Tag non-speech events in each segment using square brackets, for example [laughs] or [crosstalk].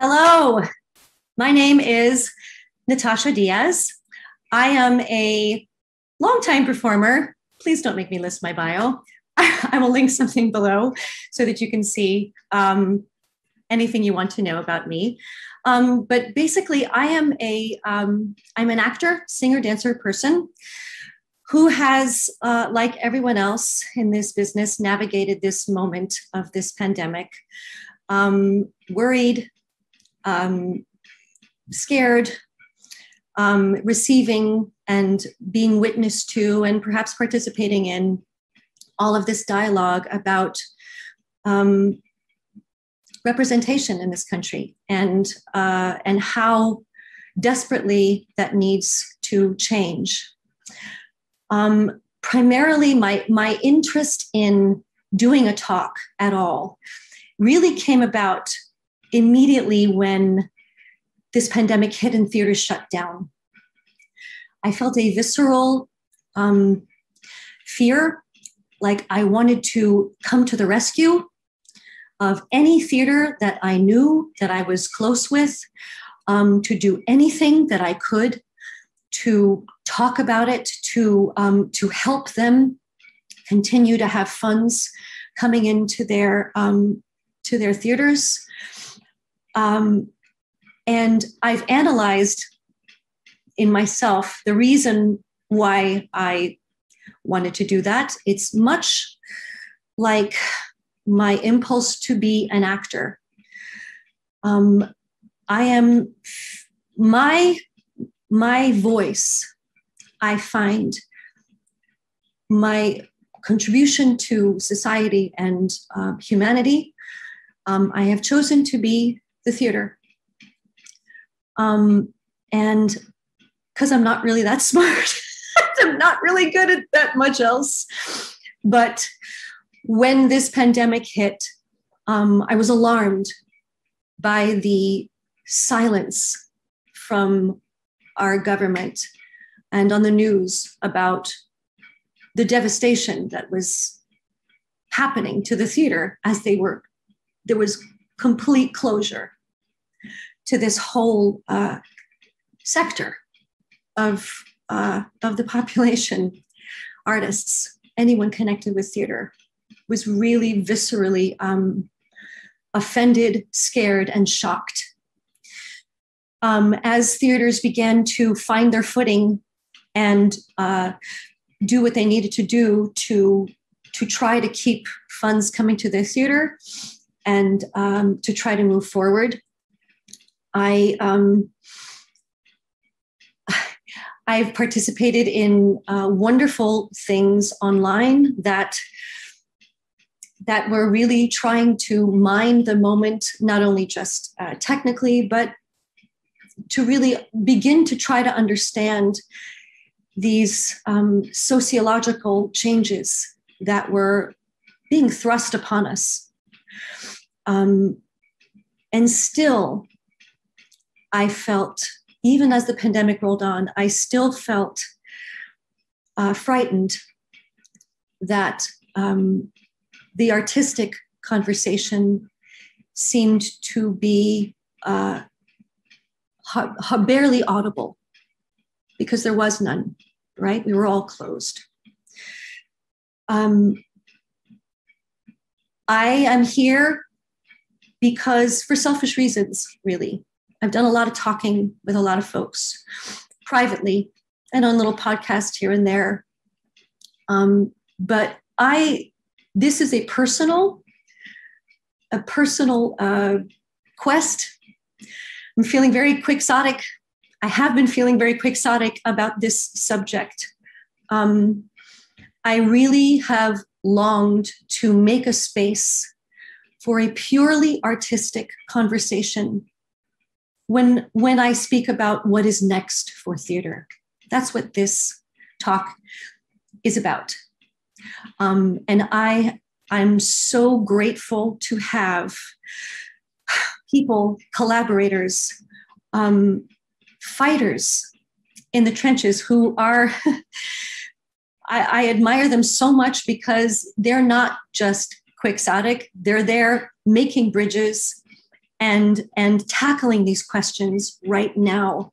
Hello, my name is Natascia Diaz. I am a longtime performer. Please don't make me list my bio. [laughs] I will link something below so that you can see um, anything you want to know about me. Um, but basically, I am a am um, an actor, singer, dancer person who has, uh, like everyone else in this business, navigated this moment of this pandemic, um, worried, um, scared, um, receiving and being witness to, and perhaps participating in all of this dialogue about um, representation in this country and uh, and how desperately that needs to change. Um, primarily, my my interest in doing a talk at all really came about immediately when this pandemic hit and theaters shut down. I felt a visceral um, fear, like I wanted to come to the rescue of any theater that I knew that I was close with, um, to do anything that I could to talk about it, to um, to help them continue to have funds coming into their um, to their theaters. Um, and I've analyzed in myself the reason why I wanted to do that. It's much like my impulse to be an actor. Um, I am my my voice. I find my contribution to society and uh, humanity. Um, I have chosen to be the theater. Um, and because I'm not really that [laughs] smart, [laughs] I'm not really good at that much else. But when this pandemic hit, um, I was alarmed by the silence from our government and on the news about the devastation that was happening to the theater as they were there was complete closure to this whole uh, sector of uh, of the population, artists, anyone connected with theater, was really viscerally um, offended, scared, and shocked. Um, as theaters began to find their footing and uh, do what they needed to do to to try to keep funds coming to the theater and um, to try to move forward. I um, [sighs] I've participated in uh, wonderful things online that that were really trying to mine the moment, not only just uh, technically, but to really begin to try to understand these um, sociological changes that were being thrust upon us. Um, and still, I felt even as the pandemic rolled on, I still felt uh, frightened that um, the artistic conversation seemed to be uh, ha- ha- barely audible because there was none, right? We were all closed. Um, I am here because, for selfish reasons, really. I've done a lot of talking with a lot of folks privately and on little podcasts here and there. Um, but I, this is a personal, a personal uh, quest. I'm feeling very quixotic. I have been feeling very quixotic about this subject. Um, I really have longed to make a space for a purely artistic conversation when when I speak about what is next for theater. That's what this talk is about. Um, and I I'm so grateful to have people, collaborators, um, fighters in the trenches who are. [laughs] I, I admire them so much because they're not just quixotic; they're there making bridges, and and tackling these questions right now.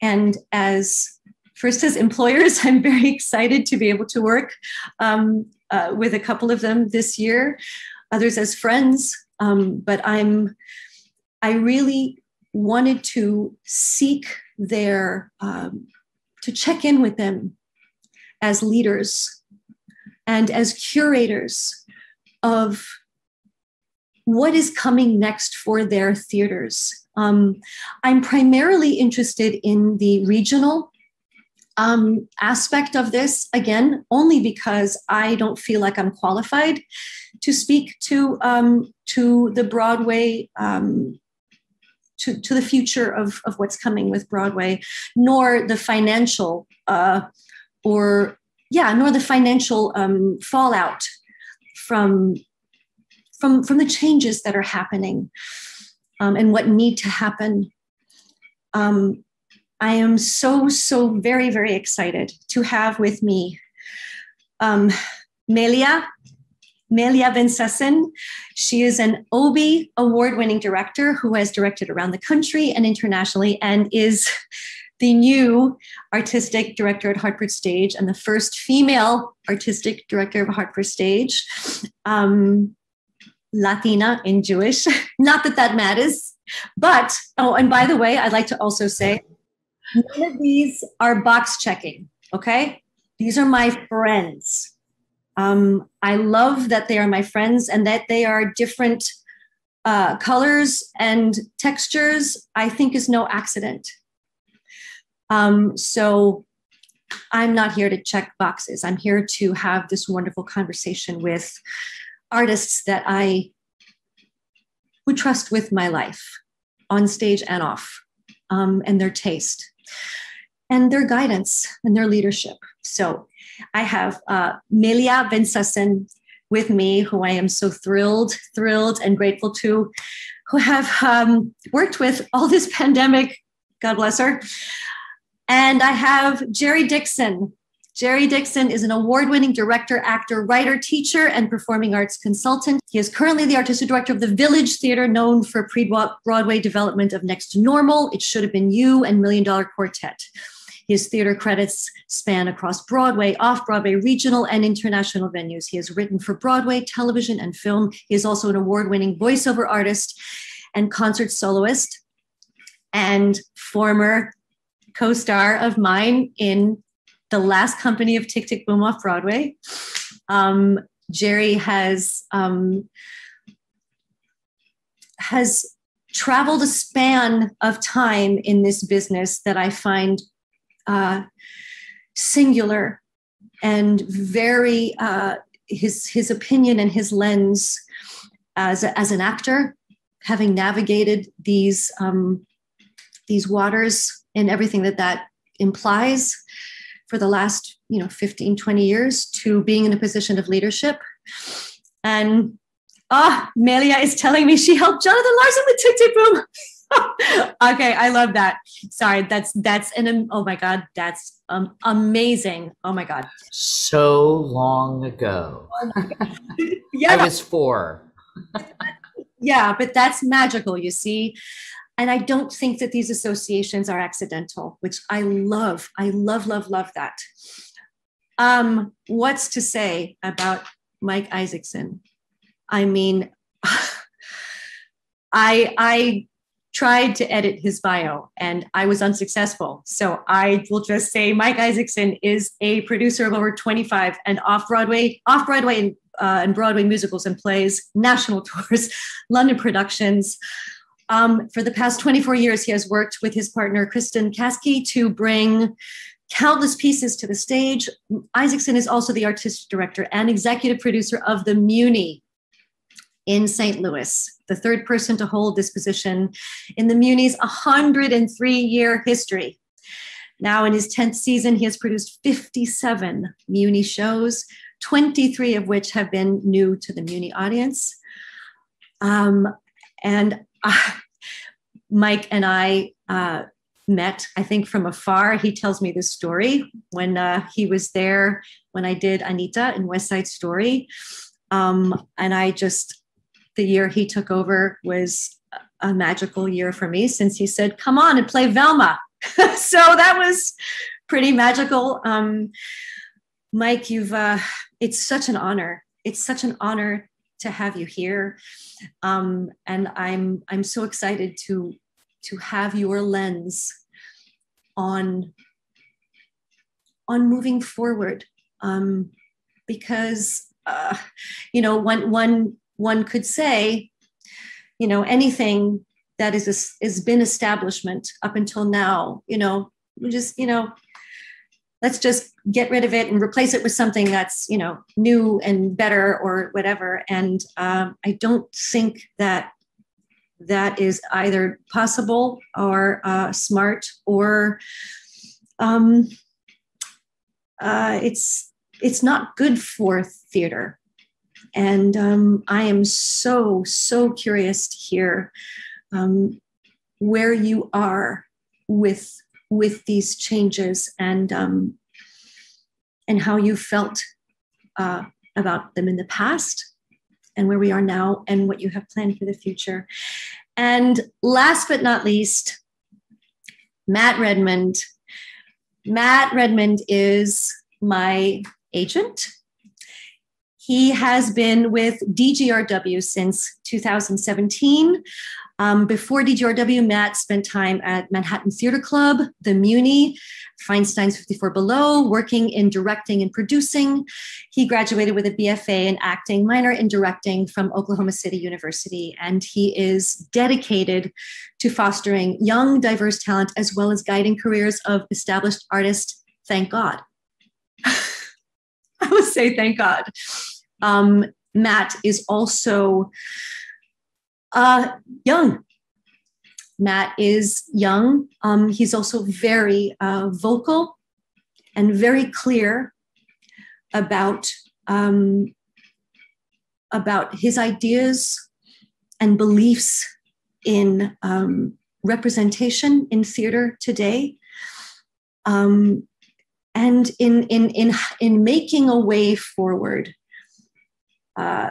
And as first as employers [laughs] i'm very excited to be able to work um, uh, with a couple of them this year others as friends. Um, but i'm i really wanted to seek their um, to check in with them as leaders and as curators of what is coming next for their theaters. Um, I'm primarily interested in the regional um, aspect of this, again, only because I don't feel like I'm qualified to speak to, um, to the Broadway. Um, to, to the future of, of what's coming with Broadway, nor the financial uh, or yeah, nor the financial um, fallout from from from the changes that are happening um, and what need to happen. Um, I am so so very very excited to have with me um, Melia Melia Bensussen. She is an Obie award winning director who has directed around the country and internationally and is the new artistic director at Hartford Stage and the first female artistic director of Hartford Stage. Um, Latina and Jewish. [laughs] Not that that matters. But, oh, and by the way, I'd like to also say none of these are box checking, okay? These are my friends. Um, I love that they are my friends and that they are different uh, colors and textures, I think is no accident. Um, so I'm not here to check boxes. I'm here to have this wonderful conversation with artists that I would trust with my life on stage and off, um, and their taste and their guidance and their leadership. So I have uh, Melia Bensussen with me, who I am so thrilled, thrilled, and grateful to, who have um, worked with all this [laughs] pandemic. God bless her. And I have Jerry Dixon, Jerry Dixon is an award winning director, actor, writer, teacher, and performing arts consultant. He is currently the artistic director of the Village Theater, known for pre Broadway development of Next to Normal, It Should Have Been You, and Million Dollar Quartet. His theater credits span across Broadway, off Broadway, regional, and international venues. He has written for Broadway, television, and film. He is also an award winning voiceover artist and concert soloist, and former co star of mine in the last company of Tick Tick Boom off Broadway. Um, Jerry has um, has traveled a span of time in this business that I find uh, singular and very uh, his his opinion and his lens as a, as an actor, having navigated these um, these waters and everything that that implies for the last you know 15 20 years to being in a position of leadership. And ah oh, melia is telling me she helped jonathan larson with tick tick boom. [laughs] Okay i love that. Sorry that's that's an oh my god that's um, amazing. Oh my god. So long ago. [laughs] Yeah. I was four. [laughs] Yeah but that's magical you see and I don't think that these associations are accidental, which I love. I love, love, love that. Um, what's to say about Mike Isaacson? I mean, [laughs] I I tried to edit his bio and I was unsuccessful. So I will just say Mike Isaacson is a producer of over 25 and off Broadway, off Broadway and, uh, and Broadway musicals and plays, national [laughs] tours, London productions. Um, for the past 24 years, he has worked with his partner, Kristin Caskey, to bring countless pieces to the stage. Isaacson is also the artistic director and executive producer of the Muny in St. Louis, the third person to hold this position in the Muny's 103 year history. Now, in his 10th season, he has produced 57 Muny shows, 23 of which have been new to the Muny audience. Um, and uh, [sighs] Mike and I uh, met, I think, from afar. He tells me this story when uh, he was there when I did Anita in West Side Story. Um, and I just, the year he took over was a magical year for me since he said, "Come on and play Velma." [laughs] so that was pretty magical. Um, Mike, you've uh, it's such an honor. It's such an honor to have you here, um, and I'm I'm so excited to to have your lens on on moving forward. Um, because uh, you know one one one could say you know anything that is has been establishment up until now you know just you know let's just get rid of it and replace it with something that's you know new and better or whatever. And um, i don't think that that is either possible or uh, smart or um, uh, it's it's not good for theater. And um, i am so so curious to hear um, where you are with with these changes and um, and how you felt uh, about them in the past and where we are now and what you have planned for the future. And last but not least, Matt Redmond. Matt Redmond is my agent. He has been with DGRW since 2017. Um, before DGRW, Matt spent time at Manhattan Theater Club, the Muny, Feinstein's 54 Below, working in directing and producing. He graduated with a BFA in acting, minor in directing from Oklahoma City University, and he is dedicated to fostering young, diverse talent as well as guiding careers of established artists. Thank God. [laughs] I would say thank God. Um, Matt is also uh, young. Matt is young. Um, he's also very uh, vocal and very clear about um, about his ideas and beliefs in um, representation in theater today, um, and in in in in making a way forward. Uh,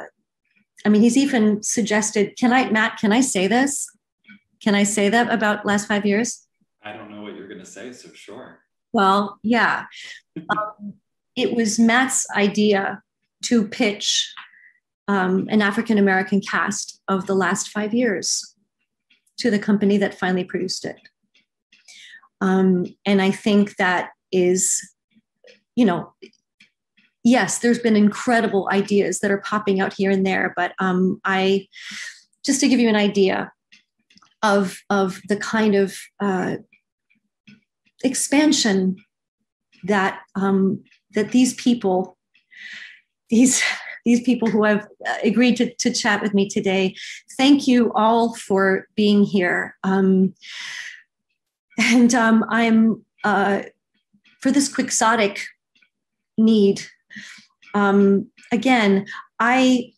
I mean, he's even suggested, can I, Matt, can I say this? Can I say that about last five years? I don't know what you're going to say, so sure. Well, yeah. um, it was Matt's idea to pitch um, an African American cast of the last five years to the company that finally produced it. Um, and I think that is, you know, yes, there's been incredible ideas that are popping out here and there, but um, I, just to give you an idea of, of the kind of uh, expansion that, um, that these people, these, these people who have uh, agreed to, to chat with me today, thank you all for being here. Um, and um, I'm, uh, for this quixotic need um, again, I,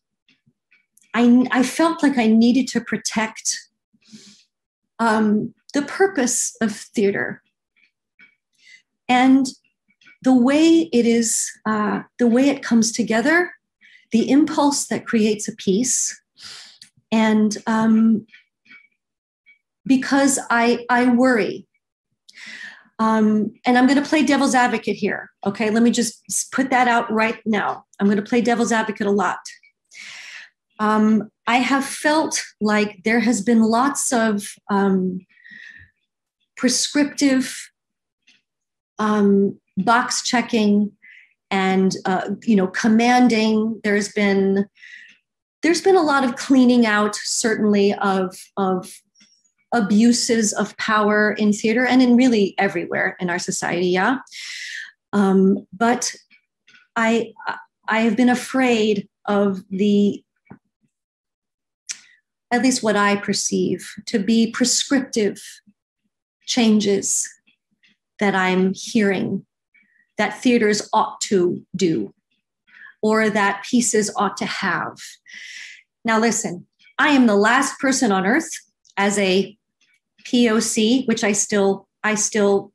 I, I felt like I needed to protect um, the purpose of theater. And the way it is, uh, the way it comes together, the impulse that creates a piece, and um, because I I worry um, and I'm going to play devil's advocate here. Okay, let me just put that out right now. I'm going to play devil's advocate a lot. Um, I have felt like there has been lots of um, prescriptive um, box checking and uh, you know commanding. There's been there's been a lot of cleaning out, certainly of of abuses of power in theater and in really everywhere in our society yeah. Um, but i i have been afraid of the at least what i perceive to be prescriptive changes that i'm hearing that theaters ought to do or that pieces ought to have. Now listen i am the last person on earth as a POC, which I still I still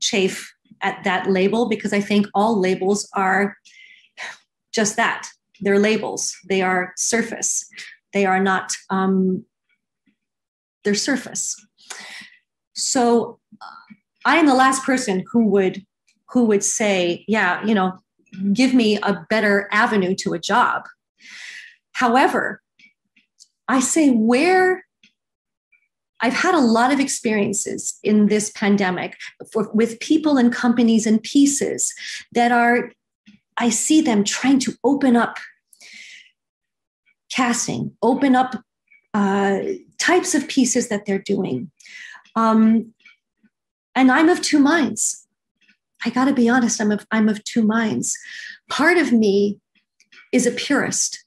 chafe at that label because I think all labels are just that. They're labels. They are surface. They are not um, their surface. So I am the last person who would who would say, yeah, you know, give me a better avenue to a job. However, I say where I've had a lot of experiences in this pandemic for, with people and companies and pieces that are, I see them trying to open up casting, open up uh, types of pieces that they're doing. Um, and I'm of two minds. I got to be honest, I'm of, I'm of two minds. Part of me is a purist.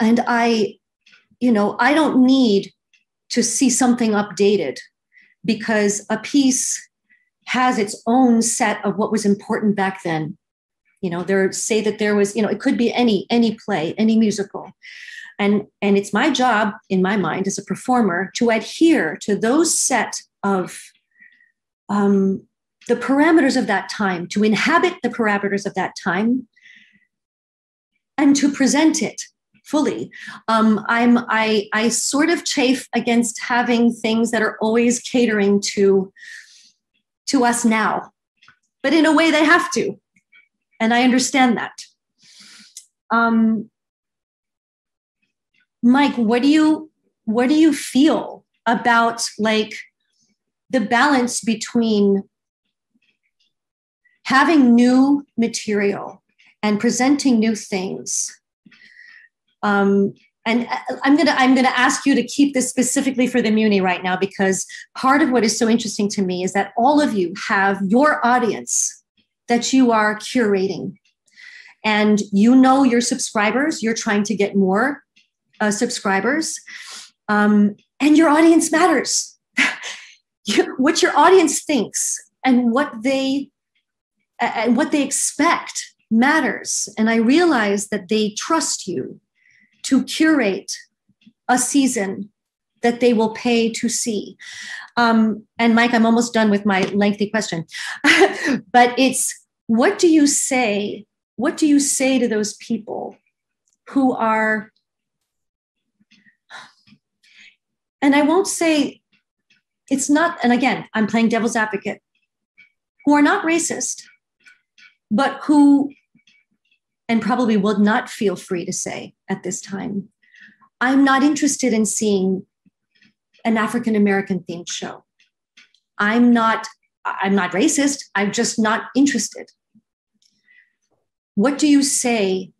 And I, you know, I don't need to see something updated because a piece has its own set of what was important back then. You know, there say that there was, you know, it could be any any play, any musical. And and it's my job in my mind as a performer to adhere to those set of um, the parameters of that time, to inhabit the parameters of that time, and to present it fully. Um, I'm I I sort of chafe against having things that are always catering to to us now, but in a way they have to, and I understand that. Um, Mike, what do you what do you feel about like the balance between having new material and presenting new things um, and uh, I'm gonna I'm gonna ask you to keep this specifically for the Muny right now because part of what is so interesting to me is that all of you have your audience that you are curating, and you know your subscribers. You're trying to get more uh, subscribers, um, and your audience matters. [laughs] what your audience thinks and what they and what they expect matters. And I realize that they trust you to curate a season that they will pay to see. Um, and Mike, I'm almost done with my lengthy question, [laughs] but it's what do you say? What do you say to those people who are, and I won't say it's not, and again, I'm playing devil's advocate, who are not racist, but who and probably will not feel free to say at this time, I'm not interested in seeing an African American themed show. I'm not I'm not racist. I'm just not interested. What do you say?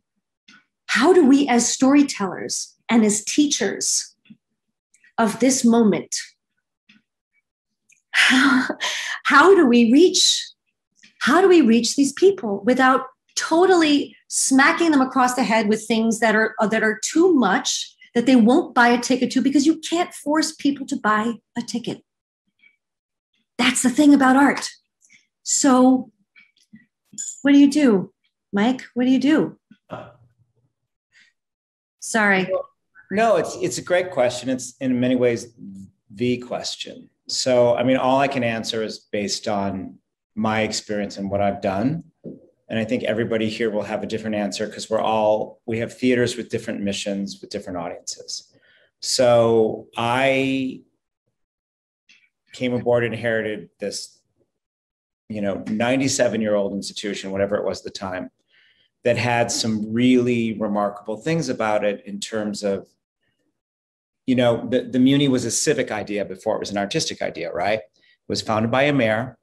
How do we as storytellers and as teachers of this moment how, [laughs] how do we reach how do we reach these people without totally smacking them across the head with things that are uh, that are too much that they won't buy a ticket to because you can't force people to buy a ticket. That's the thing about art. So what do you do? Mike, what do you do? Sorry. No, it's it's a great question. It's in many ways the question. So, I mean, all I can answer is based on my experience and what I've done and i think everybody here will have a different answer because we're all we have theaters with different missions with different audiences. So i came aboard inherited this you know 97 year old institution whatever it was at the time that had some really remarkable things about it in terms of you know the, the Muny was a civic idea before it was an artistic idea right? It was founded by a mayor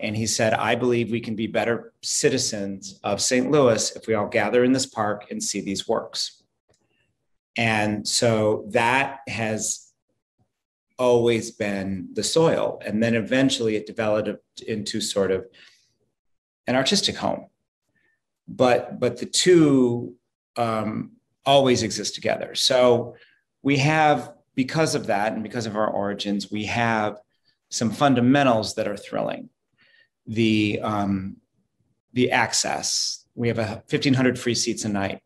and he said, I believe we can be better citizens of St. Louis if we all gather in this park and see these works. And so that has always been the soil. And then eventually it developed into sort of an artistic home. But, but the two um, always exist together. So we have, because of that and because of our origins, we have some fundamentals that are thrilling the um, the access. We have a 1,500 free seats a night.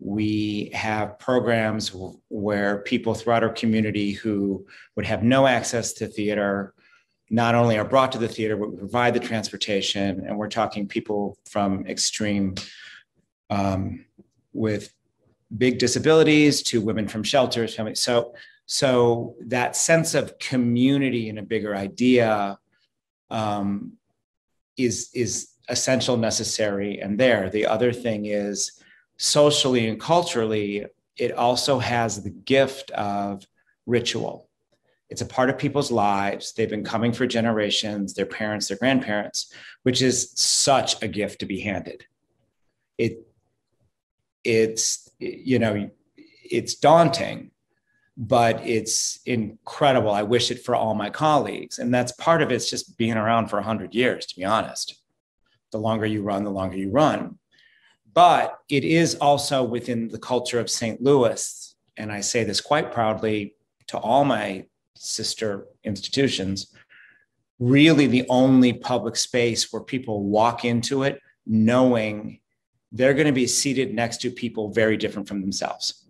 We have programs where people throughout our community who would have no access to theater not only are brought to the theater, but we provide the transportation. And we're talking people from extreme um, with big disabilities to women from shelters. So, So that sense of community and a bigger idea um, is is essential, necessary, and there. The other thing is socially and culturally, it also has the gift of ritual. It's a part of people's lives. They've been coming for generations, their parents, their grandparents, which is such a gift to be handed. It it's you know it's daunting but it's incredible. I wish it for all my colleagues. And that's part of it's just being around for 100 years to be honest. The longer you run the longer you run. But it is also within the culture of st louis and i say this quite proudly to all my sister institutions really the only public space where people walk into it knowing they're going to be seated next to people very different from themselves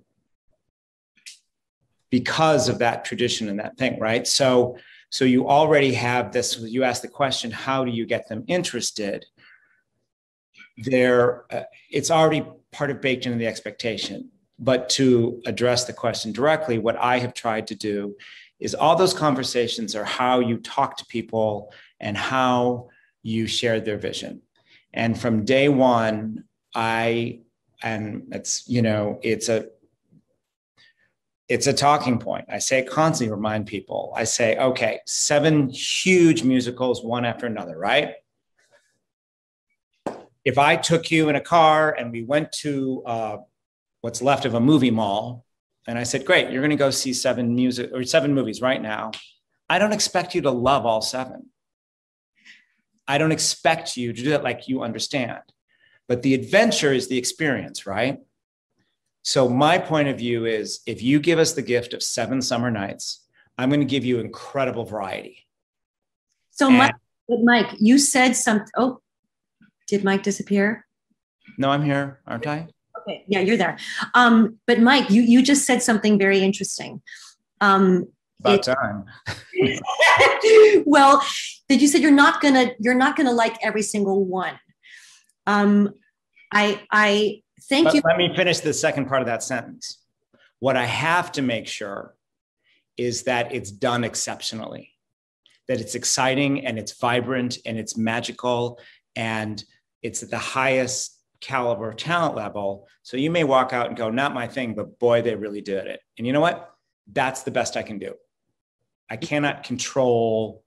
because of that tradition and that thing right? So so you already have this you ask the question how do you get them interested? There uh, it's already part of baked into the expectation. But to address the question directly what i have tried to do is all those conversations are how you talk to people and how you share their vision. And from day one I and it's you know it's a it's a talking point. I say constantly remind people. I say, okay, seven huge musicals, one after another, right? If I took you in a car and we went to uh, what's left of a movie mall, and I said, great, you're going to go see seven music or seven movies right now. I don't expect you to love all seven. I don't expect you to do that like you understand. But the adventure is the experience, right? So, my point of view is if you give us the gift of seven summer nights, I'm going to give you incredible variety. So, and, Mike, Mike, you said something. Oh, did Mike disappear? No, I'm here, aren't I? Okay, yeah, you're there. Um, but Mike, you you just said something very interesting. Um, About it, time. [laughs] well, did you said you're not gonna you're not gonna like every single one. Um, I, I thank but you. Let me finish the second part of that sentence. What I have to make sure is that it's done exceptionally, that it's exciting and it's vibrant and it's magical and it's at the highest caliber talent level. So you may walk out and go, not my thing, but boy, they really did it. And you know what? That's the best I can do. I cannot control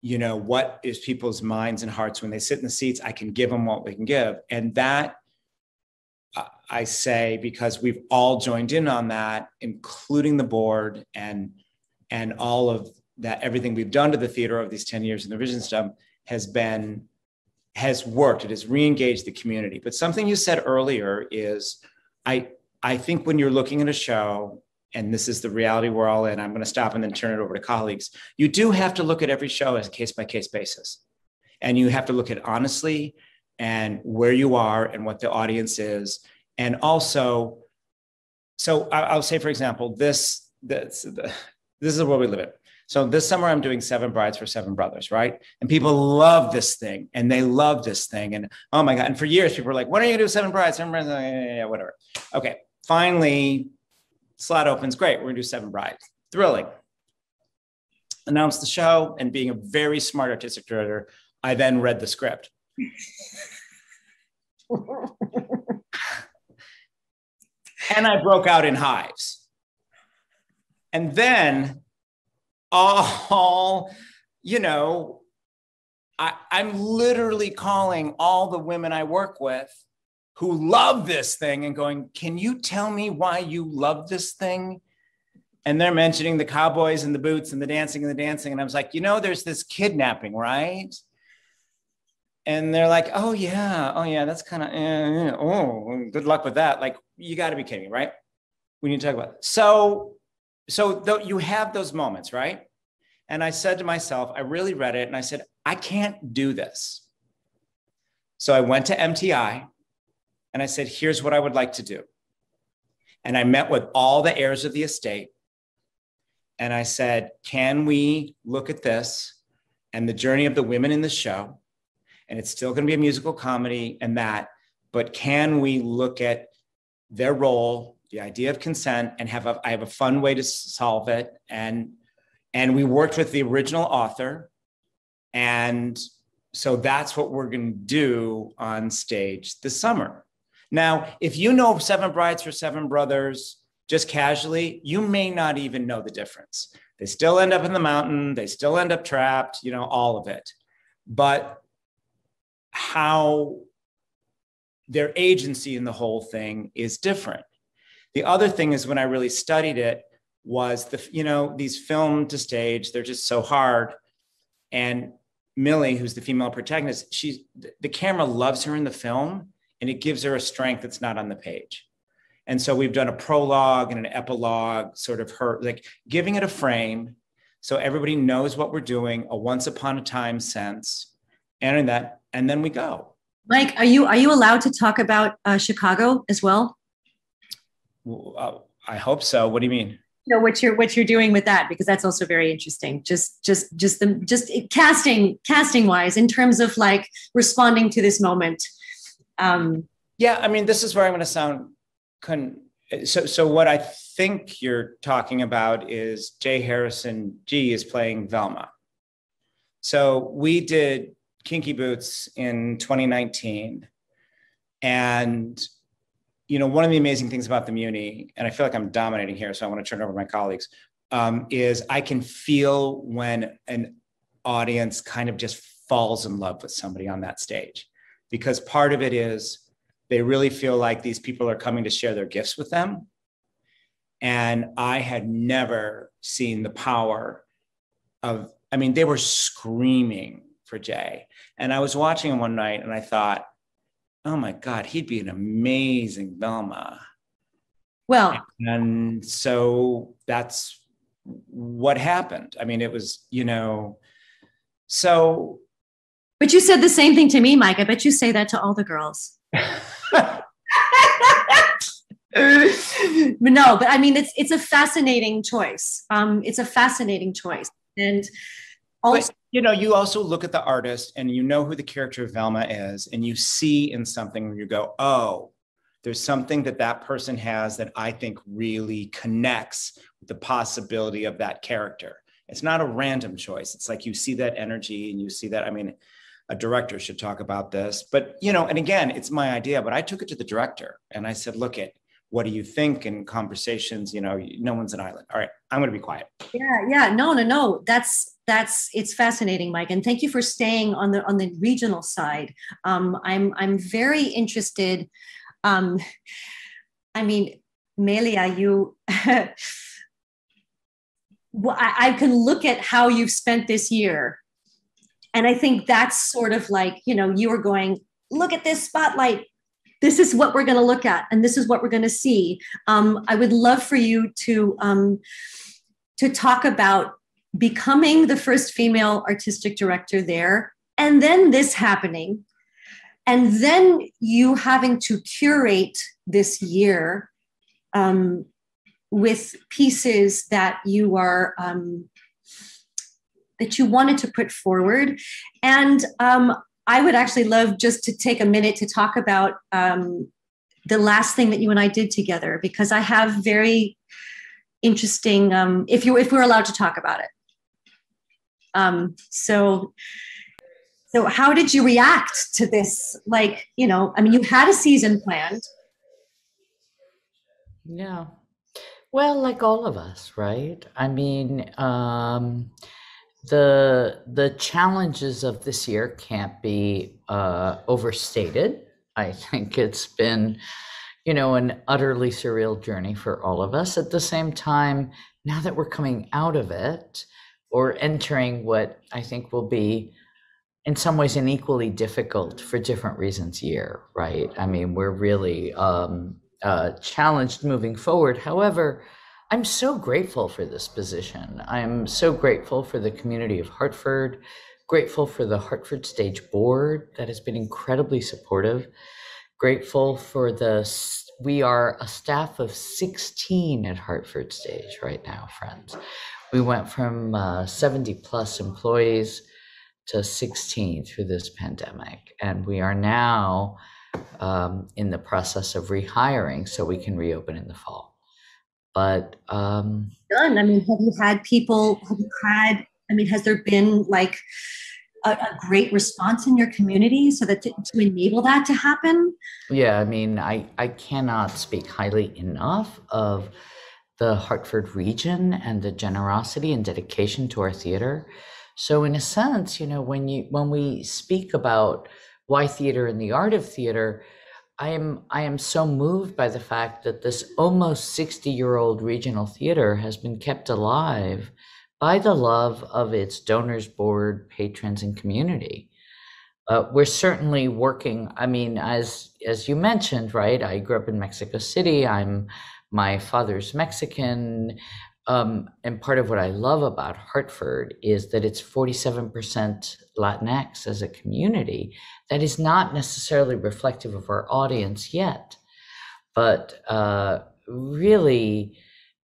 you know what is people's minds and hearts when they sit in the seats i can give them what we can give and that i say because we've all joined in on that including the board and and all of that everything we've done to the theater over these 10 years in the vision stem has been has worked it has re-engaged the community but something you said earlier is i i think when you're looking at a show and this is the reality we're all in. I'm going to stop and then turn it over to colleagues. You do have to look at every show as a case by case basis. And you have to look at honestly and where you are and what the audience is. And also, so I'll say, for example, this, this, this is where we live in. So this summer, I'm doing Seven Brides for Seven Brothers, right? And people love this thing and they love this thing. And oh my God. And for years, people were like, when are you going to do Seven Brides? Seven Brides? Yeah, yeah, yeah, whatever. Okay. Finally, slot opens, great, we're gonna do Seven Brides. Thrilling. Announced the show, and being a very smart artistic director, I then read the script. [laughs] and I broke out in hives. And then all, you know, I, I'm literally calling all the women I work with who love this thing and going, Can you tell me why you love this thing? And they're mentioning the cowboys and the boots and the dancing and the dancing. And I was like, You know, there's this kidnapping, right? And they're like, Oh, yeah. Oh, yeah. That's kind of, eh, oh, good luck with that. Like, you got to be kidding me, right? We need to talk about it. So, so th- you have those moments, right? And I said to myself, I really read it and I said, I can't do this. So I went to MTI and I said, here's what I would like to do. And I met with all the heirs of the estate. And I said, can we look at this and the journey of the women in the show? And it's still going to be a musical comedy and that, but can we look at their role the idea of consent and have a I have a fun way to solve it. And and we worked with the original author. And so that's what we're going to do on stage this summer. Now, if you know Seven Brides for Seven Brothers just casually, you may not even know the difference. They still end up in the mountain, they still end up trapped, you know, all of it. But how their agency in the whole thing is different. The other thing is when I really studied it was the, you know, these film to stage, they're just so hard. And Millie, who's the female protagonist, she's the camera loves her in the film and it gives her a strength that's not on the page. And so we've done a prologue and an epilogue, sort of her like giving it a frame so everybody knows what we're doing, a once upon a time sense, and that, and then we go. Mike, are you are you allowed to talk about uh, Chicago as well? Uh, I hope so. What do you mean? You know what you're what you're doing with that because that's also very interesting. Just just just the just casting casting wise in terms of like responding to this moment. Um, yeah, I mean, this is where I'm going to sound. Con- so so what I think you're talking about is J. Harrison Ghee is playing Velma. So we did Kinky Boots in 2019. And, you know, one of the amazing things about the Muny, and I feel like I'm dominating here, so I want to turn over to my colleagues, um, is I can feel when an audience kind of just falls in love with somebody on that stage. Because part of it is they really feel like these people are coming to share their gifts with them. And I had never seen the power of, I mean, they were screaming for Jay. And I was watching him one night and I thought, oh my God, he'd be an amazing Velma. Well, and so that's what happened. I mean, it was, you know, so. But you said the same thing to me, Mike. I bet you say that to all the girls. [laughs] no, but I mean, it's it's a fascinating choice. Um, it's a fascinating choice, and also, you know, you also look at the artist and you know who the character of Velma is, and you see in something where you go, oh, there's something that that person has that I think really connects with the possibility of that character. It's not a random choice. It's like you see that energy and you see that. I mean, a director should talk about this, but you know, and again, it's my idea, but I took it to the director and I said, look it, what do you think in conversations you know no one's an island all right i'm going to be quiet yeah yeah no no no that's that's it's fascinating mike and thank you for staying on the on the regional side. Um, i'm i'm very interested um, i mean melia you [laughs] well, I, I can look at how you've spent this year and i think that's sort of like you know you were going look at this spotlight. This is what we're going to look at and this is what we're going to see. Um, i would love for you to um, to talk about becoming the first female artistic director there and then this happening and then you having to curate this year um, with pieces that you are um, that you wanted to put forward and um, I would actually love just to take a minute to talk about um, the last thing that you and I did together because I have very interesting. Um, if you if we're allowed to talk about it, um, so so how did you react to this? Like you know, I mean, you had a season planned. Yeah. Well, like all of us, right? I mean, um, the the challenges of this year can't be uh, overstated. I think it's been, you know, an utterly surreal journey for all of us. At the same time, now that we're coming out of it, or entering what I think will be, in some ways, an equally difficult for different reasons year. Right? I mean, we're really um, uh, challenged moving forward. However I'm so grateful for this position. I'm so grateful for the community of Hartford, grateful for the Hartford Stage Board that has been incredibly supportive, grateful for the we are a staff of 16 at Hartford Stage right now, friends. We went from uh, 70 plus employees to 16 through this pandemic, and we are now um, in the process of rehiring so we can reopen in the fall. But um, done. I mean, have you had people? Have you had? I mean, has there been like a, a great response in your community so that to, to enable that to happen? Yeah, I mean, I I cannot speak highly enough of the Hartford region and the generosity and dedication to our theater. So in a sense, you know, when you when we speak about why theater and the art of theater, I am I am so moved by the fact that this almost 60 year old regional theater has been kept alive by the love of its donors board, patrons, and community. Uh, we're certainly working. I mean, as as you mentioned, right? I grew up in Mexico City. I'm my father's Mexican. Um, and part of what I love about Hartford is that it's 47% Latinx as a community. That is not necessarily reflective of our audience yet, but uh, really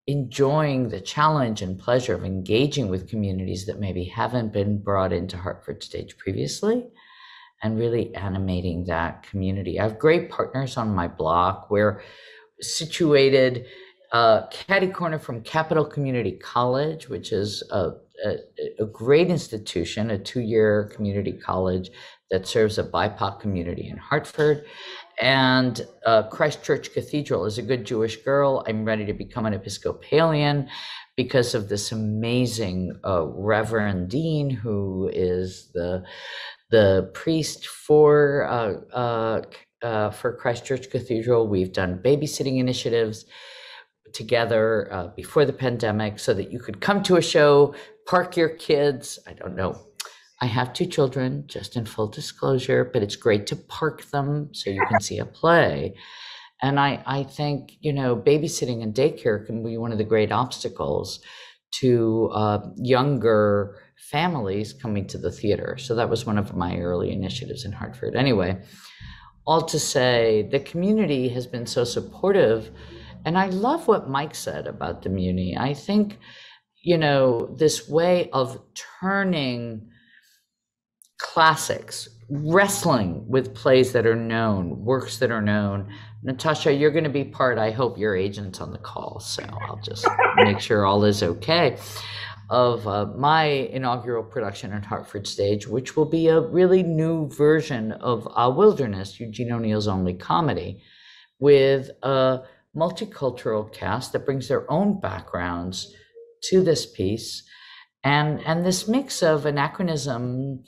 enjoying the challenge and pleasure of engaging with communities that maybe haven't been brought into Hartford Stage previously and really animating that community. I have great partners on my block. We're situated uh, catty corner from Capital Community College, which is a, a, a great institution, a two year community college that serves a BIPOC community in Hartford. And uh, Christ Church Cathedral is a good Jewish girl. I'm ready to become an Episcopalian because of this amazing uh, Reverend Dean, who is the the priest for uh, uh, for Christ Church Cathedral. We've done babysitting initiatives together uh, before the pandemic so that you could come to a show, park your kids. I don't know. I have two children, just in full disclosure, but it's great to park them so you can see a play. And I, I think, you know, babysitting and daycare can be one of the great obstacles to uh, younger families coming to the theater. So that was one of my early initiatives in Hartford. Anyway, all to say, the community has been so supportive and I love what Mike said about the Muny. I think, you know, this way of turning classics, wrestling with plays that are known, works that are known. Natascia, you're going to be part, I hope your agent's on the call, so I'll just make sure all is okay. Of uh, my inaugural production at Hartford Stage, which will be a really new version of uh, Wilderness, Eugene O'Neill's only comedy, with a multicultural cast that brings their own backgrounds to this piece and and this mix of anachronism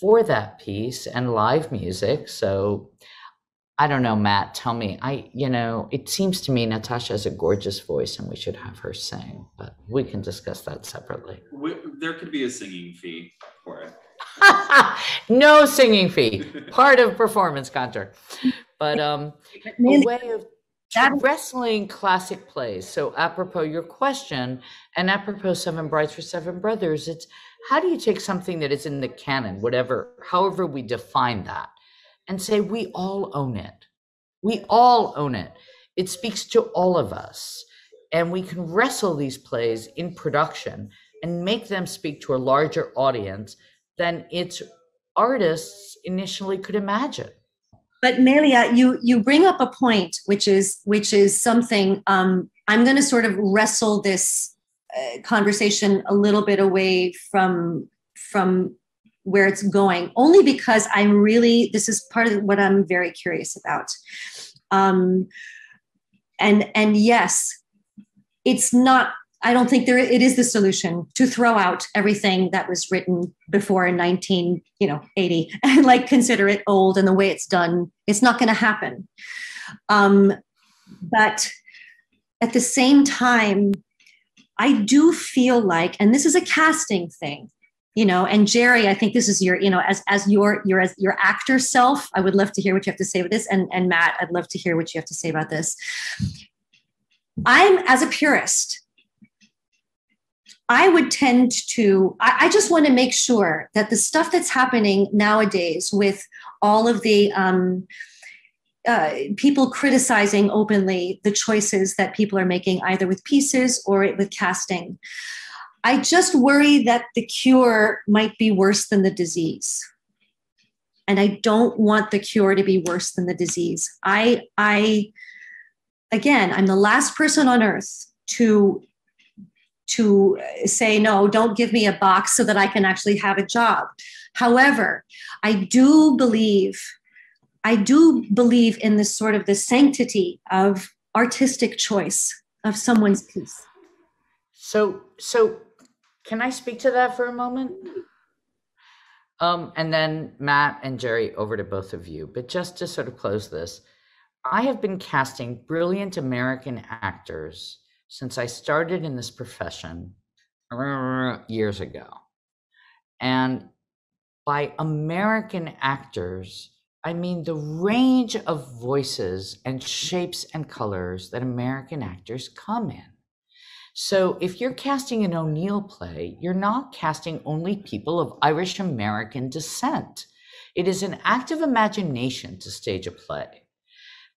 for that piece and live music. So i don't know matt tell me. I you know it seems to me Natascia has a gorgeous voice and we should have her sing but we can discuss that separately. We, there could be a singing fee for it. [laughs] No singing fee. Part of performance contract. But um [laughs] a way of wrestling classic plays. So apropos your question, and apropos Seven Brides for Seven Brothers, it's how do you take something that is in the canon, whatever, however we define that, and say we all own it. We all own it. It speaks to all of us. And we can wrestle these plays in production and make them speak to a larger audience than its artists initially could imagine but Melia, you you bring up a point which is which is something um, I'm going to sort of wrestle this uh, conversation a little bit away from from where it's going, only because I'm really this is part of what I'm very curious about. Um, and and yes, it's not I don't think there it is the solution to throw out everything that was written before in 19, you know, 80 [laughs] and like consider it old and the way it's done. It's not going to happen. Um, but at the same time, I do feel like, and this is a casting thing, you know, and Jerry, I think this is your, you know, as as your your as your actor self, I would love to hear what you have to say about this. And and Matt, I'd love to hear what you have to say about this. I'm as a purist, I would tend to, I, just want to make sure that the stuff that's happening nowadays with all of the um, uh, people criticizing openly the choices that people are making, either with pieces or with casting, I just worry that the cure might be worse than the disease. and I don't want the cure to be worse than the disease. I, I, again, I'm the last person on earth to to say no don't give me a box so that i can actually have a job however i do believe i do believe in this sort of the sanctity of artistic choice of someone's piece So, so can I speak to that for a moment? Um, and then Matt and Jerry, over to both of you. But just to sort of close this, I have been casting brilliant American actors since I started in this profession [laughs] years ago. And by American actors, I mean the range of voices and shapes and colors that American actors come in. So if you're casting an O'Neill play, you're not casting only people of Irish American descent. It is an act of imagination to stage a play,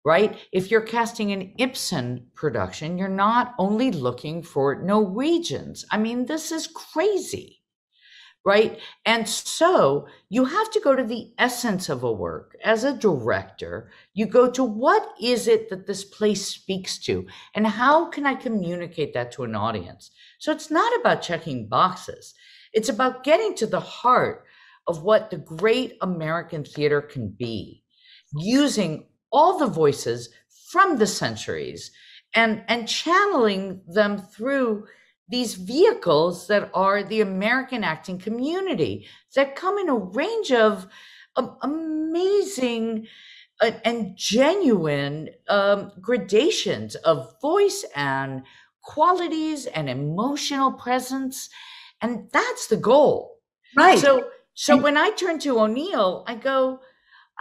right? If you're casting an Ibsen production, you're not only looking for Norwegians. I mean, this is crazy right? And so you have to go to the essence of a work. As a director, you go to what is it that this place speaks to, and how can I communicate that to an audience? So it's not about checking boxes, it's about getting to the heart of what the great American theater can be, using all the voices from the centuries and, and channeling them through these vehicles that are the American acting community that come in a range of um, amazing uh, and genuine um, gradations of voice and qualities and emotional presence. And that's the goal. right So, so when I turn to O'Neill, I go,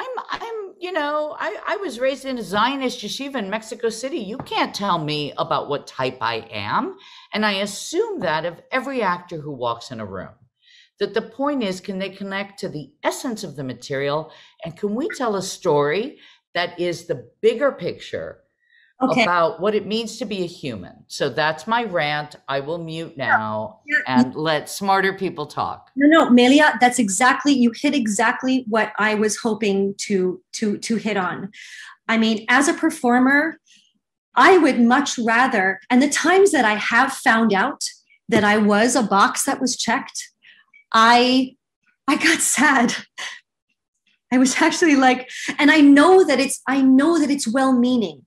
I'm, I'm, you know, I, I was raised in a Zionist yeshiva in Mexico City. You can't tell me about what type I am. And I assume that of every actor who walks in a room. That the point is, can they connect to the essence of the material? And can we tell a story that is the bigger picture okay about what it means to be a human? So that's my rant. I will mute now Yeah. and let smarter people talk. No, no, Melia, that's exactly you hit exactly what I was hoping to to to hit on. I mean, as a performer, I would much rather, and the times that I have found out that I was a box that was checked, I I got [laughs] sad. I was actually like, and I know that it's I know that it's well-meaning.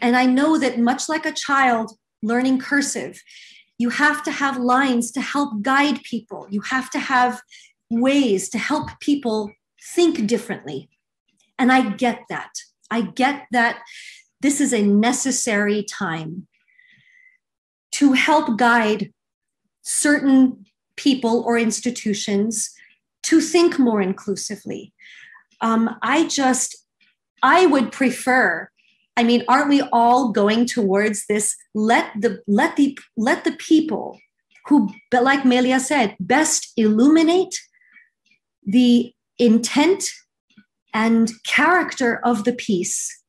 And I know that much like a child learning cursive, you have to have lines to help guide people. You have to have ways to help people think differently. And I get that. I get that this is a necessary time to help guide certain people or institutions to think more inclusively. Um, I just, I would prefer I mean, aren't we all going towards this? Let the let the let the people who, like Melia said, best illuminate the intent and character of the piece,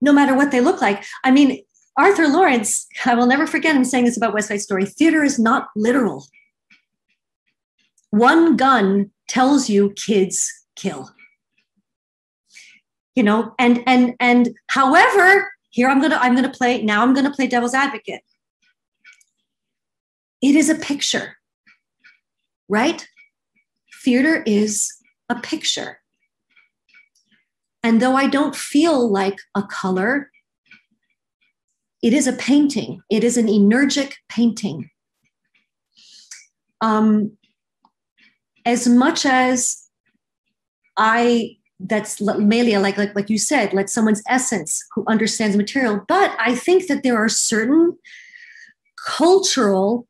no matter what they look like. I mean, Arthur Laurents, I will never forget him saying this about West Side Story. Theater is not literal. One gun tells you kids kill you know and and and however here i'm gonna i'm gonna play now i'm gonna play devil's advocate. It is a picture right? Theater is a picture. And though i don't feel like a color it is a painting. It is an energetic painting. Um, as much as i that's Melia, like, like like you said, like someone's essence who understands material. But I think that there are certain cultural,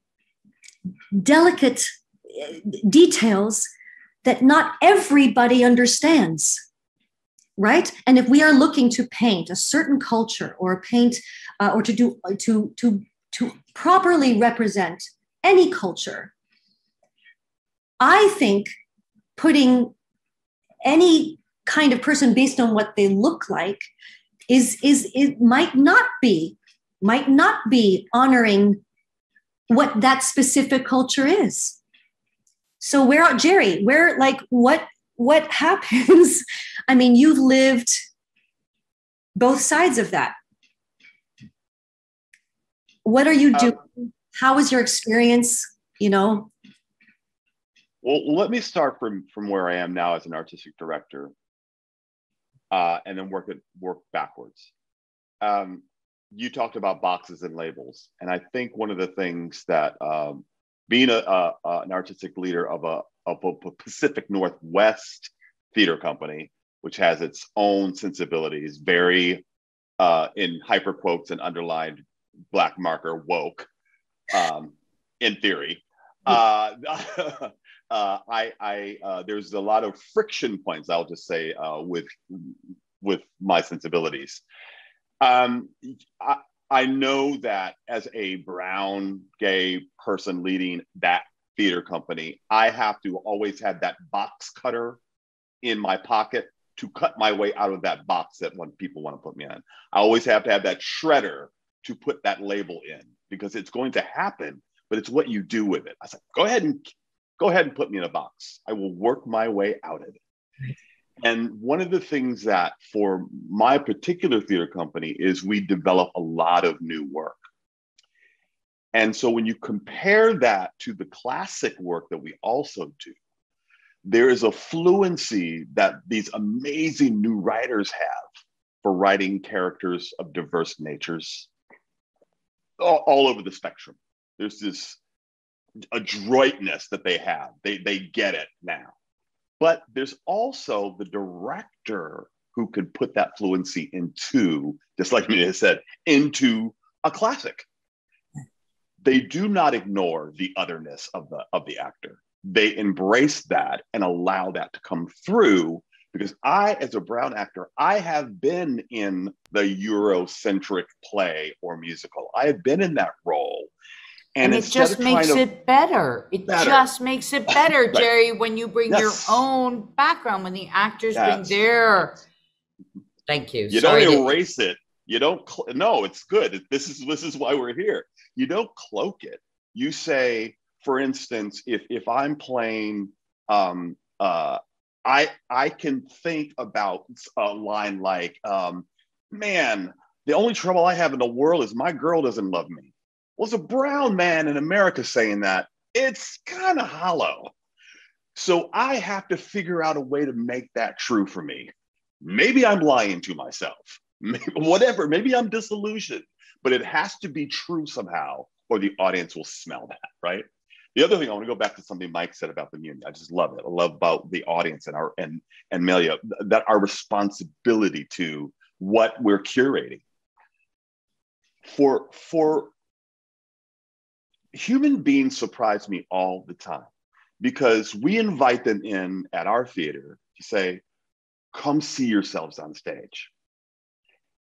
delicate eh, details that not everybody understands, right? And if we are looking to paint a certain culture or paint uh, or to do to to to properly represent any culture, I think putting any kind of person based on what they look like is is it might not be might not be honoring what that specific culture is so where jerry where like what what [laughs] happens? I mean, you've lived both sides of that. What are you doing? Um, How was your experience? You know. Well, let me start from from where I am now as an artistic director, uh, and then work it work backwards. Um, you talked about boxes and labels, and I think one of the things that um, being a, a, an artistic leader of a, of a Pacific Northwest theater company, which has its own sensibilities, very uh, in hyper quotes and underlined black marker woke, um, in theory. Uh, [laughs] uh, I, I uh, there's a lot of friction points. I'll just say uh, with with my sensibilities. Um, I, I know that as a brown gay person leading that theater company, I have to always have that box cutter in my pocket to cut my way out of that box that when people want to put me in. I always have to have that shredder to put that label in because it's going to happen, but it's what you do with it. I said, go ahead and go ahead and put me in a box. I will work my way out of it. And one of the things that for my particular theater company is we develop a lot of new work. And so when you compare that to the classic work that we also do, there is a fluency that these amazing new writers have for writing characters of diverse natures all, all over the spectrum. There's this adroitness that they have. They, they get it now. But there's also the director who could put that fluency into, just like Mina said, into a classic. They do not ignore the otherness of the of the actor. They embrace that and allow that to come through. Because I, as a brown actor, I have been in the Eurocentric play or musical. I have been in that role and, and it just makes it better. It better. just makes it better, right. Jerry, when you bring yes. your own background, when the actors yes. bring their. Thank you. You Sorry don't erase to... it. You don't. Cl- no, it's good. This is this is why we're here. You don't cloak it. You say, for instance, if if I'm playing, um, uh, I I can think about a line like, um, "Man, the only trouble I have in the world is my girl doesn't love me." Was a brown man in America saying that, it's kind of hollow. So I have to figure out a way to make that true for me. Maybe I'm lying to myself, [laughs] maybe, whatever. Maybe I'm disillusioned, but it has to be true somehow, or the audience will smell that, right? The other thing I want to go back to something Mike said about the Muny. I just love it. I love about the audience and our and and Melia that our responsibility to what we're curating. For for human beings surprise me all the time because we invite them in at our theater to say, come see yourselves on stage.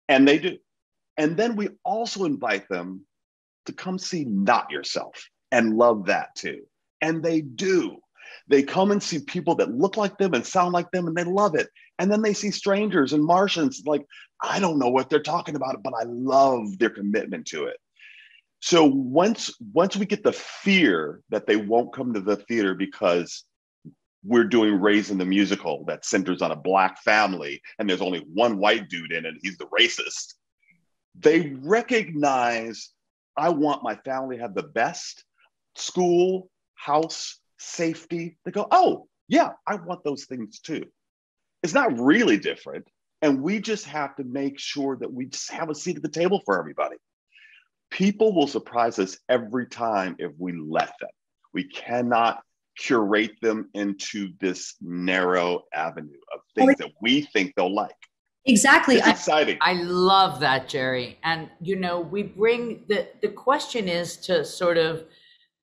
And they do. And then we also invite them to come see not yourself and love that too. And they do. They come and see people that look like them and sound like them and they love it. And then they see strangers and Martians, like, I don't know what they're talking about, but I love their commitment to it. So once once we get the fear that they won't come to the theater because we're doing Raisin the Musical that centers on a black family and there's only one white dude in it, he's the racist. They recognize I want my family to have the best school, house, safety. They go, oh, yeah, I want those things too. It's not really different. And we just have to make sure that we just have a seat at the table for everybody people will surprise us every time if we let them. We cannot curate them into this narrow avenue of things that we think they'll like. Exactly. It's exciting. I, I love that, Jerry. And you know, we bring the the question is to sort of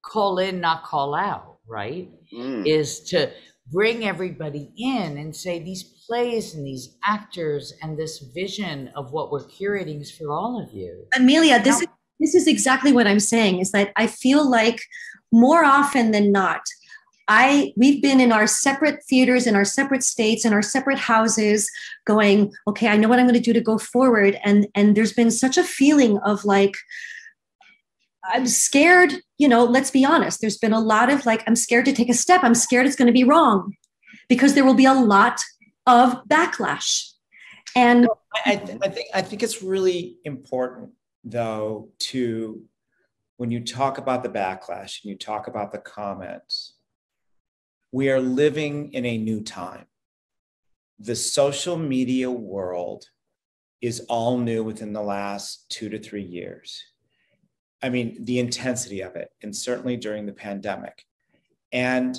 call in, not call out, right? Mm. Is to bring everybody in and say these plays and these actors and this vision of what we're curating is for all of you. Melia, this now, is this is exactly what I'm saying is that I feel like more often than not, I we've been in our separate theaters in our separate states in our separate houses going okay I know what I'm going to do to go forward and and there's been such a feeling of like I'm scared you know let's be honest there's been a lot of like I'm scared to take a step I'm scared it's going to be wrong because there will be a lot of backlash. And I, I, th- I think I think it's really important though to when you talk about the backlash and you talk about the comments, we are living in a new time. The social media world is all new within the last two to three years. I mean, the intensity of it, and certainly during the pandemic. And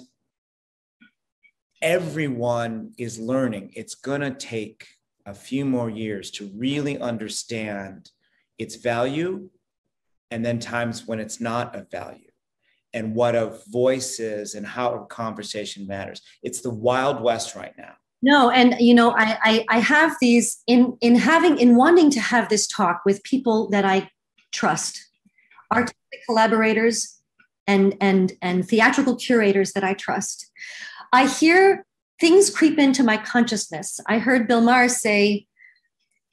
everyone is learning. It's going to take a few more years to really understand its value and then times when it's not of value and what a voice is and how a conversation matters. It's the wild west right now. No, and you know, I, I, I have these in in having in wanting to have this talk with people that I trust, artistic collaborators and and and theatrical curators that I trust. I hear things creep into my consciousness. I heard Bill Maher say,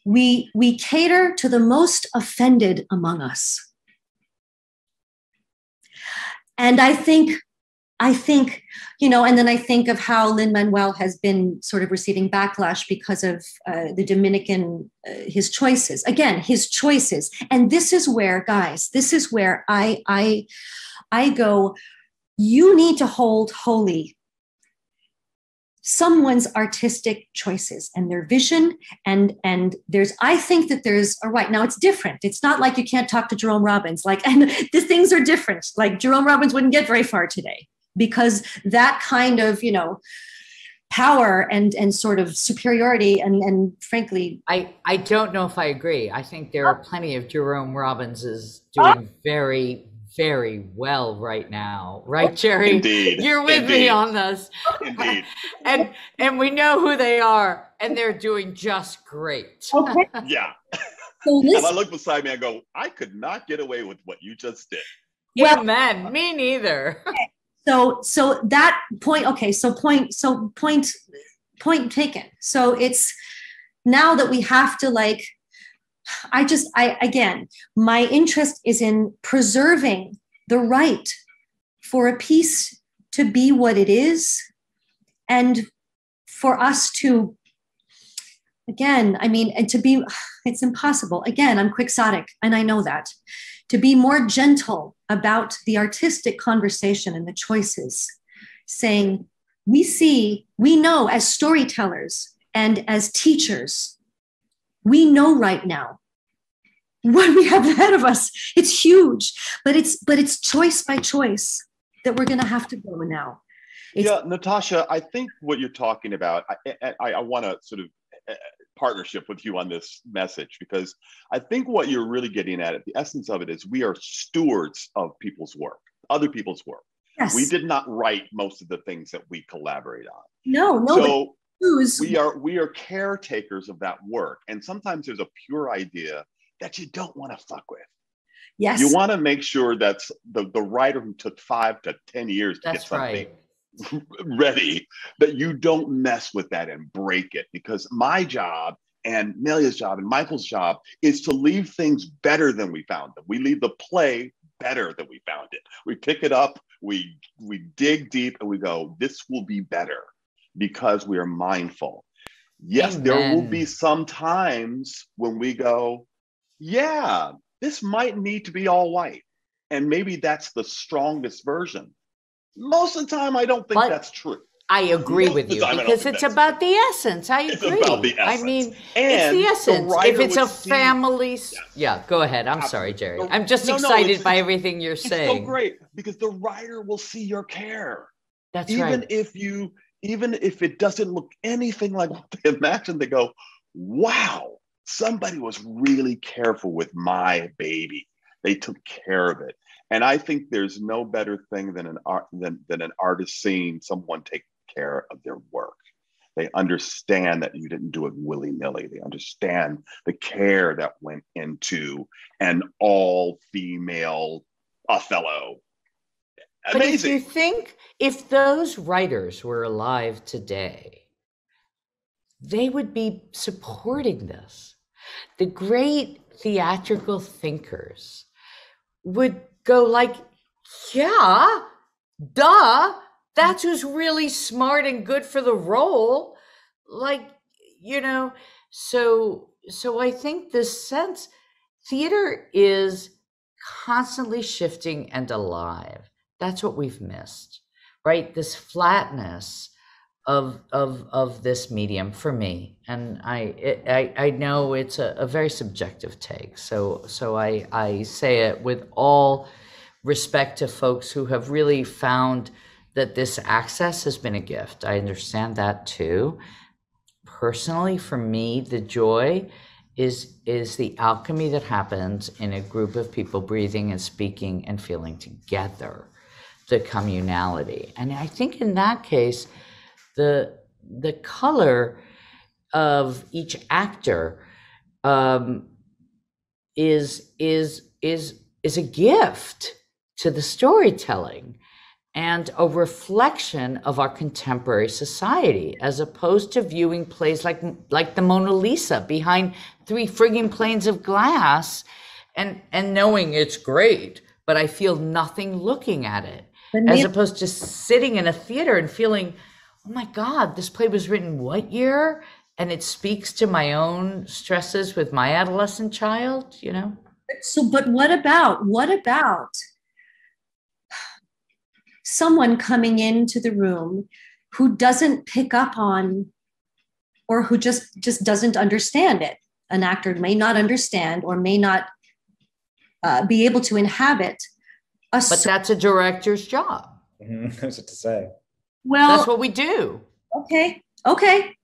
"We we cater to the most offended among us." And I think, I think, you know, and then I think of how Lin-Manuel has been sort of receiving backlash because of uh, the Dominican, uh, his choices. Again, his choices. And this is where, guys, this is where I, I, I go. You need to hold holy someone's artistic choices and their vision. And and there's i think that there's all right. Now it's different. It's not like you can't talk to jerome robbins like [laughs] and the things are different. Like jerome robbins wouldn't get very far today because that kind of you know power and and sort of superiority and and frankly i i don't know if i agree. I think there are plenty of jerome robbinses doing very very well right now, right, [laughs] Jerry? Indeed. You're with Indeed. me on this. Indeed. [laughs] and and we know who they are, and they're doing just great. okay [laughs] Yeah. so And this I look beside me, I go, I could not get away with what you just did. well Amen. Me neither. so so that point okay so point so point point taken so it's now that we have to like i just i again my interest is in preserving the right for a piece to be what it is and for us to again i mean and to be it's impossible. Again i'm quixotic and i know that. To be more gentle about the artistic conversation and the choices, saying, we see, we know as storytellers and as teachers, we know right now [laughs] what we have ahead of us. It's huge, but it's but it's choice by choice that we're gonna have to go now. It's, yeah, Natascia, I think what you're talking about, I, I, I want to sort of uh, partnership with you on this message because I think what you're really getting at, the essence of it is we are stewards of people's work, other people's work. yes. We did not write most of the things that we collaborate on. no, no, so we are we are caretakers of that work. And sometimes there's a pure idea that you don't want to fuck with. yes. You want to make sure that's the, the writer who took five to 10 years to get something right. [laughs] ready that you don't mess with that and break it because my job and Melia's job and Michael's job is to leave things better than we found them. We leave the play better than we found it. We pick it up, we we dig deep and we go, this will be better because we are mindful. Yes, there will be some times when we go, yeah, this might need to be all white. And maybe that's the strongest version. Most of the time, I don't think But- that's true. I agree Most with you time because it's about the essence. I It's agree. about the I mean, And it's the essence. writer if it's a family, yeah. Go ahead. I'm sorry, Jerry. The- I'm just No, no, excited it's- by it's- everything you're It's saying. so great because the writer will see your care. That's even right. if you, even if it doesn't look anything like what they [laughs] imagine, they go, wow, somebody was really careful with my baby. They took care of it. And I think there's no better thing than an art than, than an artist seeing someone take care of their work. They understand that you didn't do it willy-nilly. They understand the care that went into an all-female Othello. But if you think if those writers were alive today, they would be supporting this. The great theatrical thinkers would go like, yeah, duh, That's who's really smart and good for the role. Like, you know, so so I think this sense theater is constantly shifting and alive. That's what we've missed, right? This flatness of of of this medium for me, and I it, I I know it's a, a very subjective take. So so I I say it with all respect to folks who have really found that this access has been a gift. I understand that too. Personally, for me, the joy is is the alchemy that happens in a group of people breathing and speaking and feeling together, the communality. And I think in that case, the the color of each actor um, is is is is a gift to the storytelling and a reflection of our contemporary society as opposed to viewing plays like like the Mona Lisa behind three frigging planes of glass and and knowing it's great but I feel nothing looking at it. As opposed to sitting in a theater and feeling oh my god this play was written what year? And it speaks to my own stresses with my adolescent child you know? So but what about what about someone coming into the room who doesn't pick up on or who just just doesn't understand it? An actor may not understand or may not uh, be able to inhabit a but that's a director's job. Mm-hmm. [laughs] that's what to say well that's what we do okay okay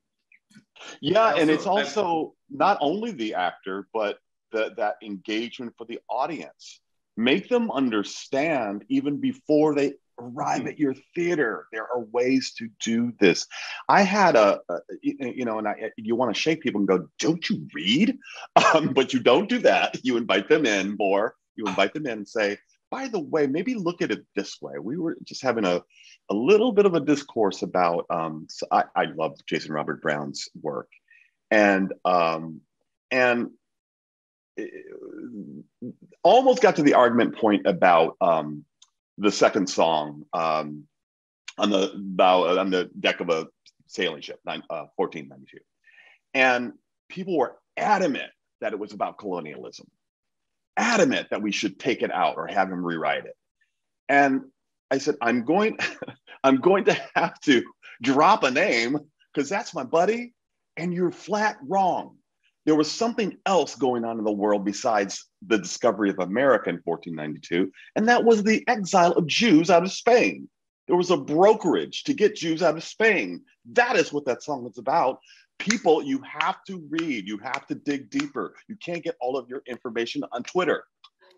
yeah and it's also not only the actor but the, that engagement for the audience make them understand even before they arrive at your theater. There are ways to do this. I had a, a you know, and I, you want to shake people and go, don't you read? [laughs] Um, but you don't do that. You invite them in more. You invite them in and say, by the way, maybe look at it this way. We were just having a, a little bit of a discourse about, um, so I, I love Jason Robert Brown's work. And, um, and almost got to the argument point about um, the second song um, on the bow on the deck of a sailing ship, nine, uh, 1492, and people were adamant that it was about colonialism, adamant that we should take it out or have him rewrite it, and I said, I'm going, [laughs] I'm going to have to drop a name because that's my buddy, and you're flat wrong there was something else going on in the world besides the discovery of America in 1492, and that was the exile of Jews out of Spain. There was a brokerage to get Jews out of Spain. That is what that song is about. People, you have to read, you have to dig deeper. You can't get all of your information on Twitter.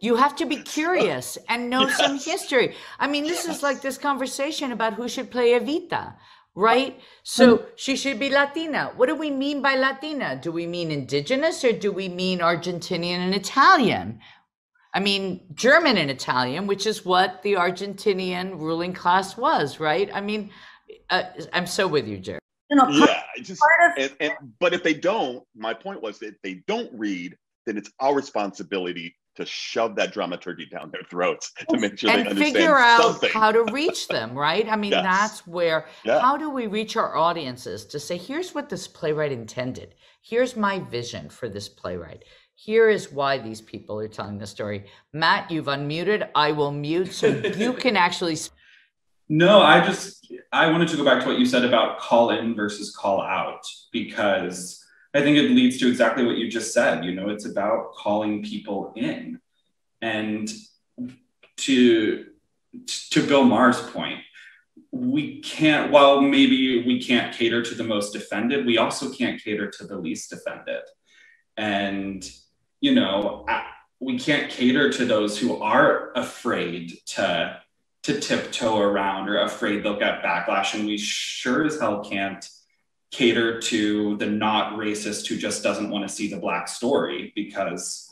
You have to be [laughs] curious and know yes. some history. I mean, this yes. is like this conversation about who should play Evita right? So she should be Latina. What do we mean by Latina? Do we mean indigenous or do we mean Argentinian and Italian? I mean, German and Italian, which is what the Argentinian ruling class was, right? I mean, uh, I'm so with you, Jerry. Yeah, just, and, and, but if they don't, my point was that if they don't read, then it's our responsibility to shove that dramaturgy down their throats to make sure and they understand figure out something. how to reach them right i mean yes. that's where yeah. how do we reach our audiences to say here's what this playwright intended here's my vision for this playwright here is why these people are telling the story matt you've unmuted i will mute so you [laughs] can actually no i just i wanted to go back to what you said about call in versus call out because I think it leads to exactly what you just said. You know, it's about calling people in. And to to Bill Maher's point, we can't, while maybe we can't cater to the most offended, we also can't cater to the least offended. And, you know, we can't cater to those who are afraid to to tiptoe around or afraid they'll get backlash. And we sure as hell can't cater to the not racist who just doesn't want to see the black story because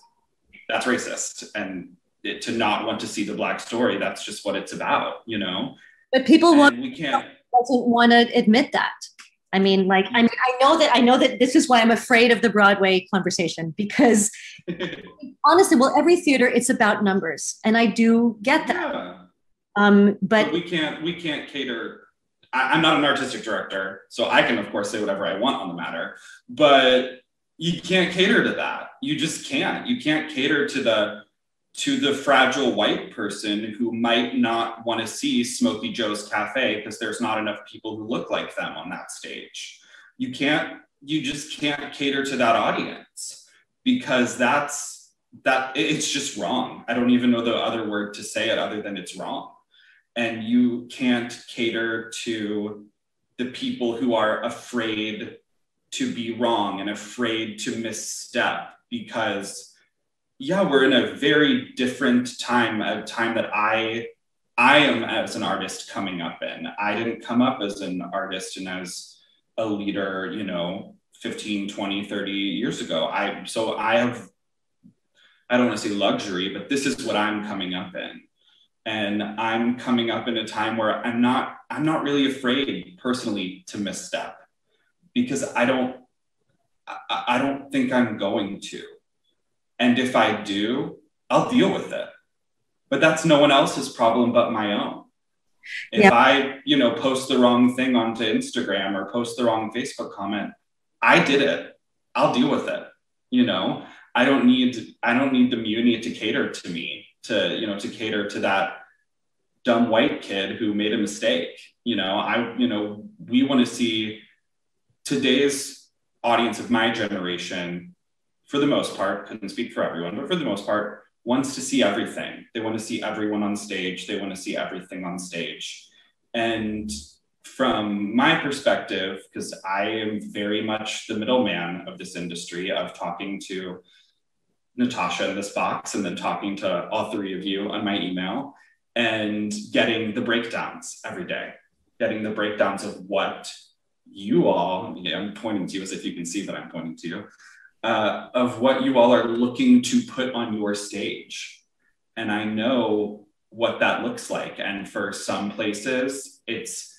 that's racist and it, to not want to see the black story that's just what it's about you know but people want we can't doesn't want to admit that i mean like I, mean, I know that i know that this is why i'm afraid of the broadway conversation because [laughs] honestly well every theater it's about numbers and i do get that yeah. Um but, but we can't we can't cater I, I'm not an artistic director, so I can of course say whatever I want on the matter, but you can't cater to that. You just can't. You can't cater to the to the fragile white person who might not want to see Smokey Joe's Cafe because there's not enough people who look like them on that stage. You can't, you just can't cater to that audience because that's that it's just wrong. I don't even know the other word to say it other than it's wrong. And you can't cater to the people who are afraid to be wrong and afraid to misstep because yeah, we're in a very different time, a time that I I am as an artist coming up in. I didn't come up as an artist and as a leader, you know, 15, 20, 30 years ago. I so I have I don't want to say luxury, but this is what I'm coming up in. And I'm coming up in a time where I'm not I'm not really afraid personally to misstep because I don't I, I don't think I'm going to. And if I do, I'll deal with it. But that's no one else's problem but my own. If. I, you know, post the wrong thing onto Instagram or post the wrong Facebook comment, I did it. I'll deal with it. You know, I don't need I don't need the Muny to cater to me, to, you know, to cater to that dumb white kid who made a mistake. You know, I, you know, we want to see today's audience of my generation for the most part, couldn't speak for everyone, but for the most part, wants to see everything. They want to see everyone on stage. They want to see everything on stage. And from my perspective, because I am very much the middleman of this industry of talking to Natascia in this box and then talking to all three of you on my email and getting the breakdowns every day, getting the breakdowns of what you all, I'm pointing to you as if you can see that I'm pointing to you, uh, of what you all are looking to put on your stage. And I know what that looks like. And for some places, it's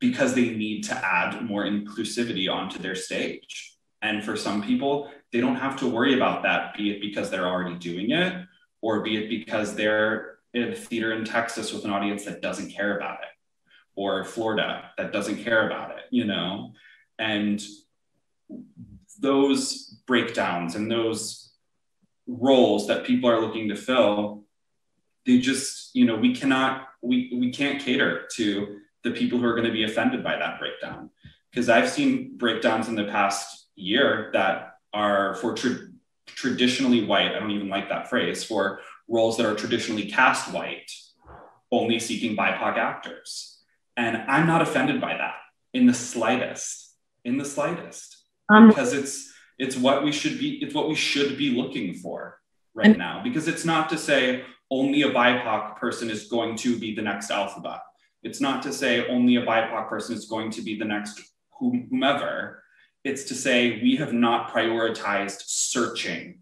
because they need to add more inclusivity onto their stage. And for some people, they don't have to worry about that, be it because they're already doing it, or be it because they're in a theater in Texas with an audience that doesn't care about it, or Florida that doesn't care about it, you know? And those breakdowns and those roles that people are looking to fill they just you know we cannot we we can't cater to the people who are going to be offended by that breakdown because i've seen breakdowns in the past year that are for tra- traditionally white i don't even like that phrase for roles that are traditionally cast white only seeking bipoc actors. And i'm not offended by that in the slightest in the slightest. Um, because it's it's what we should be it's what we should be looking for right and, now. Because it's not to say only a bipoc person is going to be the next Elphaba. It's not to say only a bipoc person is going to be the next whomever it's to say we have not prioritized searching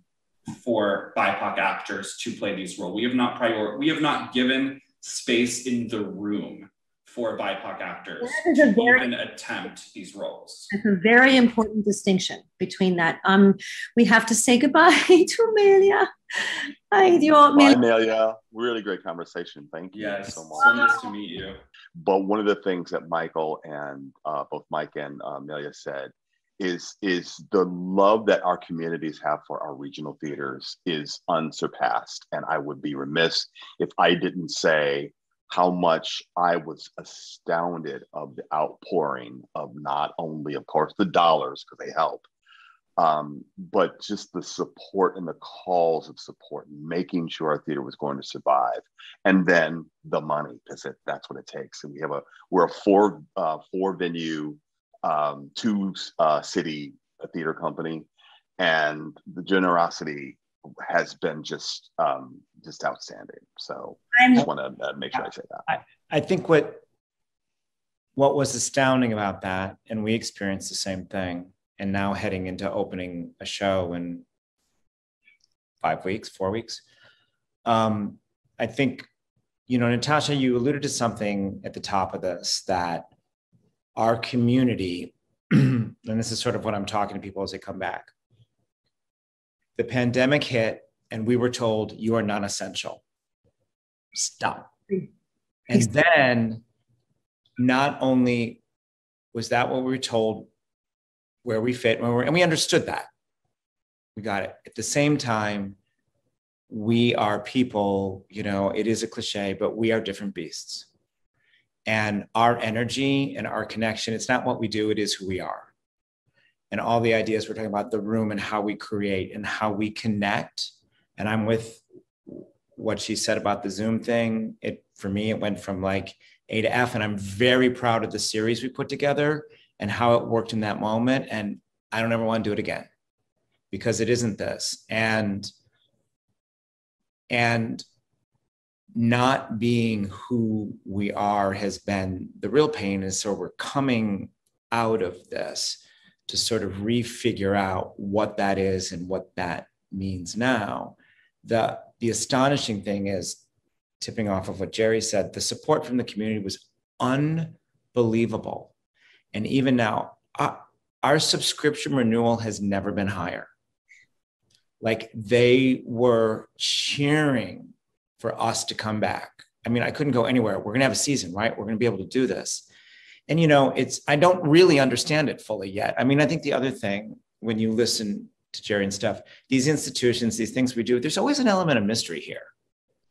for bipoc actors to play these roles we have not prior we have not given space in the room for BIPOC actors to very, even attempt these roles. It's a very important distinction between that. Um, we have to say goodbye [laughs] to Melia. Hi, do you want Bye, Melia. Really great conversation. Thank you yes, so much. So nice to meet you. But one of the things that Michael and uh, both Mike and uh, Melia said is is the love that our communities have for our regional theaters is unsurpassed. And I would be remiss if I didn't say how much I was astounded of the outpouring of not only, of course, the dollars because they help, um, but just the support and the calls of support, making sure our theater was going to survive, and then the money because that's what it takes. And we have a we're a four uh, four venue, um, two uh, city theater company, and the generosity has been just um, just outstanding. So I just want to uh, make sure I say that. I, I think what what was astounding about that, and we experienced the same thing, and now heading into opening a show in five weeks, four weeks. Um, I think, you know, Natascia, you alluded to something at the top of this that our community, [clears throat] and this is sort of what I'm talking to people as they come back the pandemic hit and we were told you are non essential. Stop. And then not only was that what we were told where we fit, where we and we understood that. We got it. At the same time, we are people, you know, it is a cliche, but we are different beasts. And our energy and our connection, it's not what we do, it is who we are. And all the ideas we're talking about the room and how we create and how we connect. And I'm with what she said about the Zoom thing. It for me, it went from like A to F. And I'm very proud of the series we put together and how it worked in that moment. And I don't ever want to do it again because it isn't this. And and not being who we are has been the real pain. And so we're coming out of this to sort of refigure out what that is and what that means now. The the astonishing thing is tipping off of what jerry said the support from the community was unbelievable. And even now uh, our subscription renewal has never been higher. Like they were cheering for us to come back. I mean, I couldn't go anywhere. We're going to have a season, right? We're going to be able to do this. And, you know, it's, I don't really understand it fully yet. I mean, I think the other thing when you listen to Jerry and stuff, these institutions, these things we do, there's always an element of mystery here.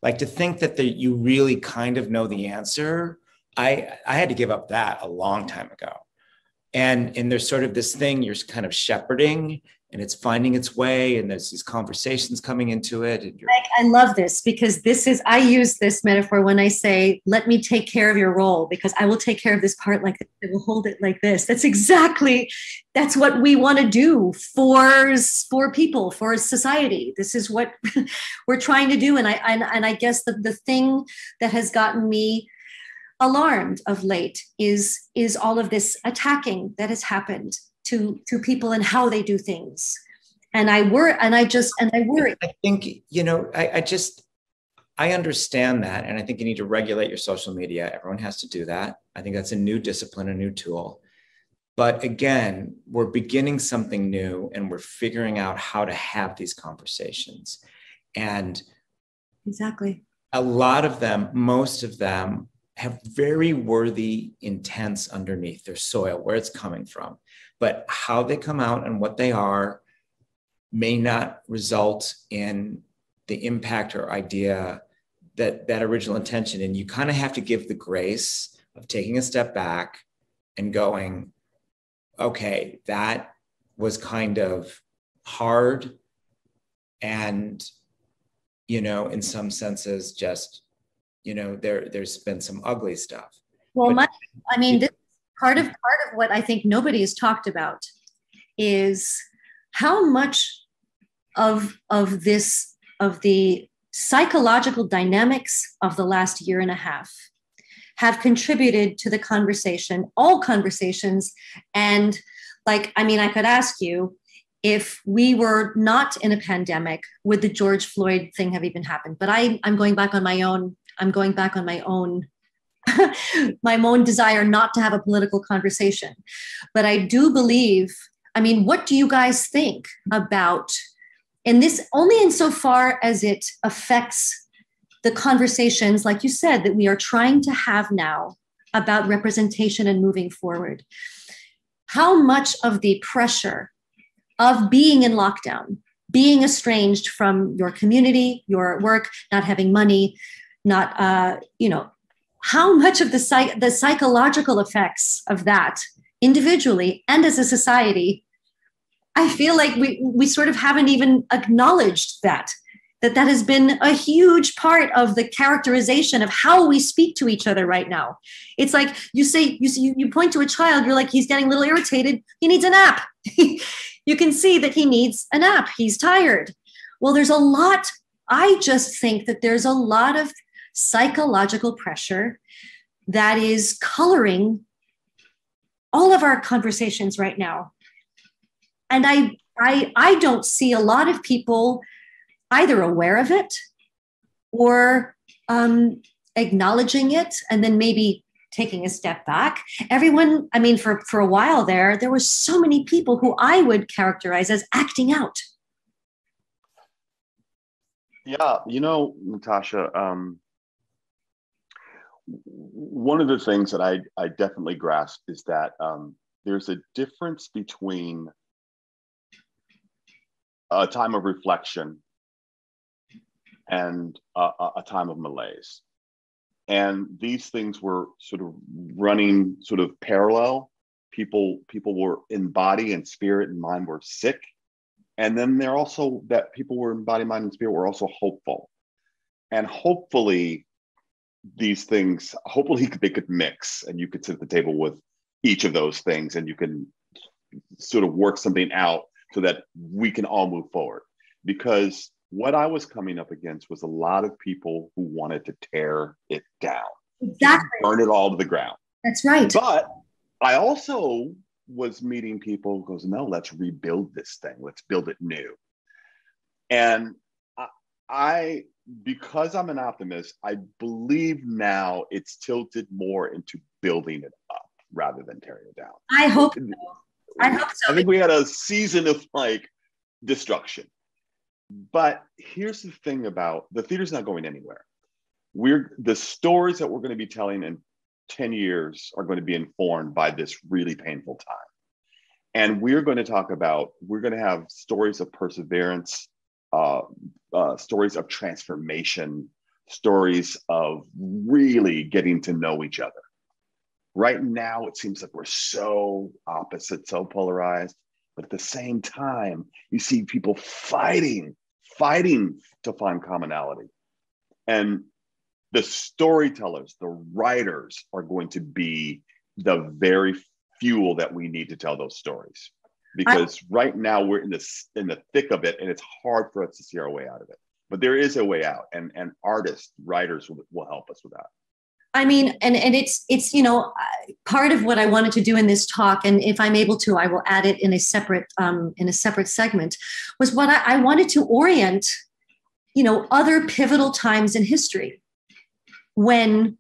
Like to think that the, you really kind of know the answer. I, I had to give up that a long time ago. And, and there's sort of this thing you're kind of shepherding and it's finding its way and there's these conversations coming into it and I love this because this is I use this metaphor when I say let me take care of your role because I will take care of this part like this. I will hold it like this. That's exactly that's what we want to do for for people for society. This is what [laughs] we're trying to do and I and, and I guess the, the thing that has gotten me alarmed of late is is all of this attacking that has happened to to people and how they do things. And i worry and i just and i worry. I think you know I, I just i understand that and i think you need to regulate your social media. Everyone has to do that. I think that's a new discipline a new tool. But again we're beginning something new and we're figuring out how to have these conversations. And exactly. a lot of them most of them have very worthy intents underneath their soil where it's coming from but how they come out and what they are may not result in the impact or idea that that original intention. And you kind of have to give the grace of taking a step back and going okay that was kind of hard and you know in some senses just you know there there's been some ugly stuff. Well but, my, i mean this part of part of what I think nobody has talked about is how much of of this of the psychological dynamics of the last year and a half have contributed to the conversation all conversations. And like i mean i could ask you if we were not in a pandemic would the george floyd thing have even happened? But I, i'm going back on my own i'm going back on my own [laughs] my own desire not to have a political conversation. But I do believe, I mean, what do you guys think about, and this only insofar as it affects the conversations, like you said, that we are trying to have now about representation and moving forward. How much of the pressure of being in lockdown, being estranged from your community, your work, not having money, not uh, you know how much of the, psych- the psychological effects of that individually and as a society i feel like we, we sort of haven't even acknowledged that that that has been a huge part of the characterization of how we speak to each other right now. It's like you say you see, you point to a child you're like he's getting a little irritated he needs a nap. [laughs] You can see that he needs a nap he's tired. Well there's a lot i just think that there's a lot of psychological pressure that is coloring all of our conversations right now. And I, I, I don't see a lot of people either aware of it or um, acknowledging it and then maybe taking a step back everyone i mean for for a while there there were so many people who i would characterize as acting out yeah you know natascia um, one of the things that I, I definitely grasp is that um, there's a difference between a time of reflection and a, a time of malaise. And these things were sort of running sort of parallel. People, people were in body and spirit and mind were sick. And then there also that people were in body, mind, and spirit were also hopeful. And hopefully these things, hopefully they could mix and you could sit at the table with each of those things and you can sort of work something out so that we can all move forward. Because what I was coming up against was a lot of people who wanted to tear it down, Exactly. burn it all to the ground. That's right. But I also was meeting people who goes, no, let's rebuild this thing. Let's build it new. And I, because I'm an optimist, I believe now it's tilted more into building it up rather than tearing it down. I hope so. I hope so. I think we had a season of like destruction. But here's the thing about the theater's not going anywhere. We're the stories that we're going to be telling in 10 years are going to be informed by this really painful time. And we're going to talk about, we're going to have stories of perseverance, uh, uh, stories of transformation, stories of really getting to know each other. Right now, it seems like we're so opposite, so polarized. But at the same time, you see people fighting, fighting to find commonality. And the storytellers, the writers are going to be the very fuel that we need to tell those stories. Because I, right now we're in this in the thick of it, and it's hard for us to see our way out of it. But there is a way out, and and artists, writers will, will help us with that. I mean, and and it's it's you know part of what I wanted to do in this talk, and if I'm able to, I will add it in a separate um, in a separate segment. Was what I, I wanted to orient, you know, other pivotal times in history when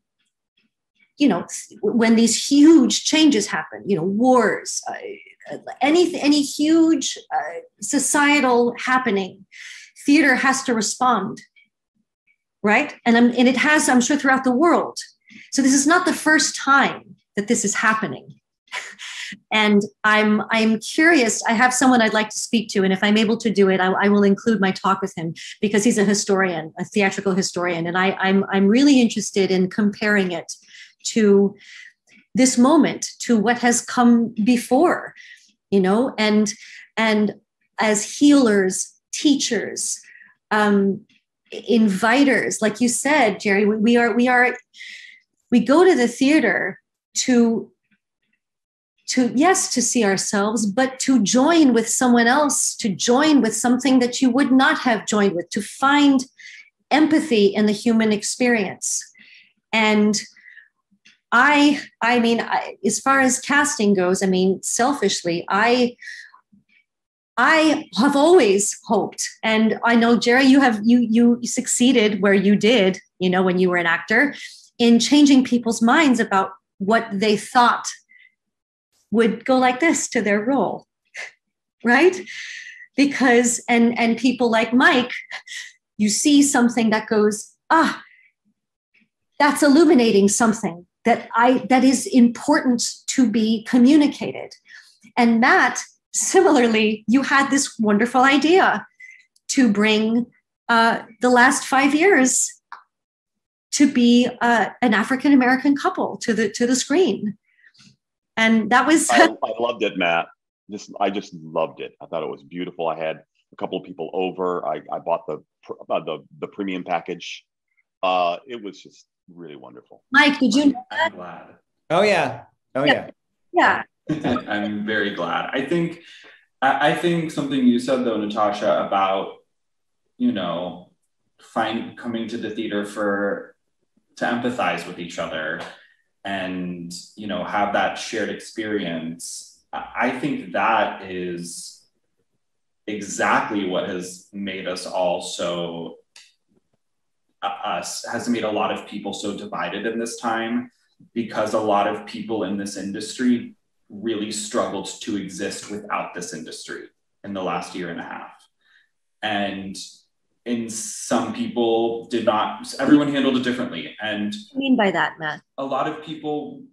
you know when these huge changes happen you know wars uh, any any huge uh, societal happening theater has to respond right? And I'm, and it has i'm sure throughout the world. So this is not the first time that this is happening. [laughs] And i'm i'm curious i have someone i'd like to speak to and if i'm able to do it i, I will include my talk with him because he's a historian a theatrical historian and I, i'm i'm really interested in comparing it to this moment to what has come before you know? And and as healers teachers um inviters like you said jerry we, we are we are we go to the theater to to yes to see ourselves but to join with someone else to join with something that you would not have joined with to find empathy in the human experience. And i i mean I, as far as casting goes i mean selfishly i i have always hoped and i know jerry you have you you succeeded where you did you know when you were an actor in changing people's minds about what they thought would go like this to their role right? Because and and people like mike you see something that goes ah that's illuminating something that i that is important to be communicated. And matt similarly you had this wonderful idea to bring uh, the last five years to be uh, an african american couple to the to the screen. And that was I, [laughs] I, loved it matt. Just i just loved it. I thought it was beautiful. I had a couple of people over. I, I bought the uh, the the premium package. Uh it was just really wonderful. Mike did you know that? i'm glad. Oh yeah. Oh yeah. yeah, yeah. [laughs] i'm very glad. I think I, I think something you said though natascia about you know find coming to the theater for to empathize with each other and you know have that shared experience i think that is exactly what has made us all so us has made a lot of people so divided in this time because a lot of people in this industry really struggled to exist without this industry in the last year and a half. And in some people did not everyone handled it differently. And What do you mean by that, Matt? a lot of people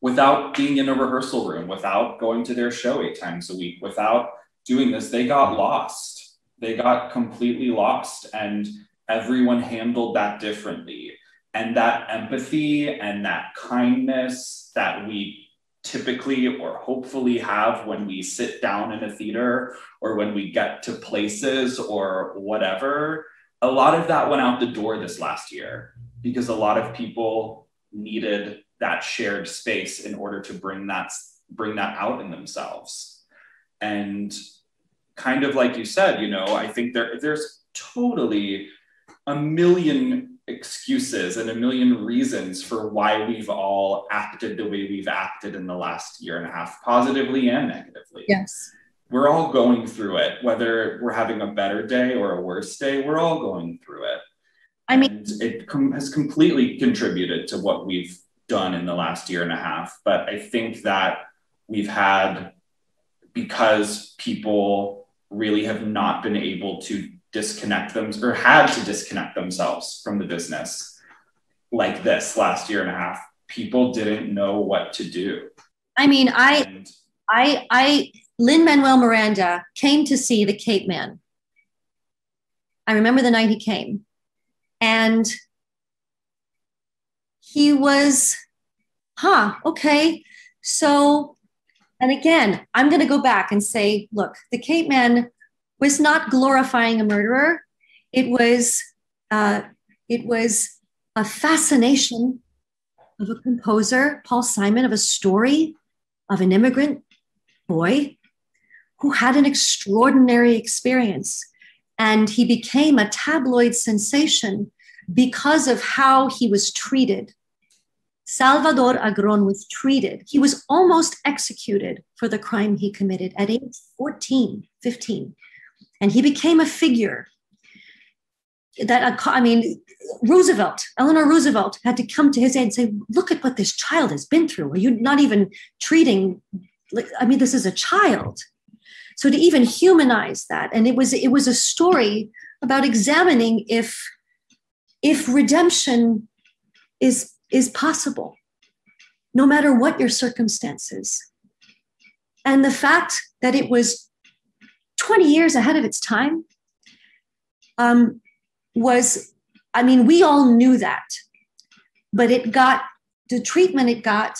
without being in a rehearsal room without going to their show eight times a week without doing this they got lost. They got completely lost. And everyone handled that differently. And that empathy and that kindness that we typically or hopefully have when we sit down in a theater or when we get to places or whatever a lot of that went out the door this last year because a lot of people needed that shared space in order to bring that bring that out in themselves. And kind of like you said you know i think there there's totally a million excuses and a million reasons for why we've all acted the way we've acted in the last year and a half, positively and negatively. Yes. We're all going through it, whether we're having a better day or a worse day, we're all going through it. I mean, And it com- has completely contributed to what we've done in the last year and a half. But I think that we've had, because people really have not been able to disconnect them or had to disconnect themselves from the business like this last year and a half people didn't know what to do I mean, I, and I, I, Lin-Manuel Miranda came to see the Capeman. I remember the night he came, and he was, huh, okay. So, and again, I'm going to go back and say, look, the Capeman was not glorifying a murderer. It was, uh, it was a fascination of a composer, Paul Simon, of a story of an immigrant boy who had an extraordinary experience. And he became a tabloid sensation because of how he was treated. Salvador Agron was treated. He was almost executed for the crime he committed at age 14, 15. And he became a figure that, uh, I mean, Roosevelt, Eleanor Roosevelt had to come to his aid and say, look at what this child has been through. Are you not even treating, I mean, this is a child. So to even humanize that, and it was it was a story about examining if if redemption is is possible, no matter what your circumstances. And the fact that it was 20 years ahead of its time um, was, I mean, we all knew that, but it got the treatment it got.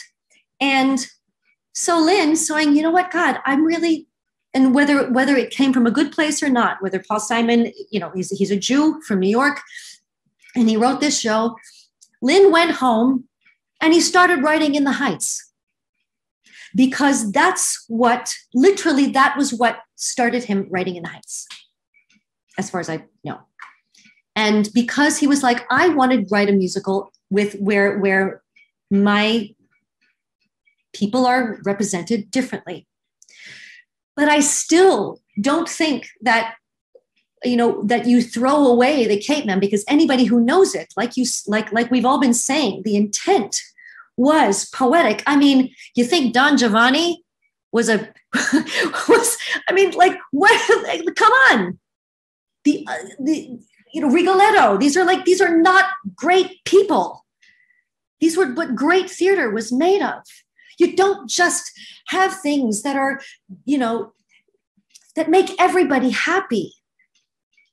And so Lin saying, you know what, God, I'm really, and whether whether it came from a good place or not, whether Paul Simon, you know, he's he's a Jew from New York, and he wrote this show. Lin went home and he started writing in the Heights because that's what literally that was what started him writing in the Heights, as far as I know. And because he was like, I wanted to write a musical with where where my people are represented differently. But I still don't think that you know that you throw away the Capeman because anybody who knows it, like you like like we've all been saying, the intent was poetic. I mean, you think Don Giovanni was a [laughs] was I mean, like what? Like, come on, the uh, the you know Rigoletto. These are like these are not great people. These were what great theater was made of. You don't just have things that are, you know, that make everybody happy.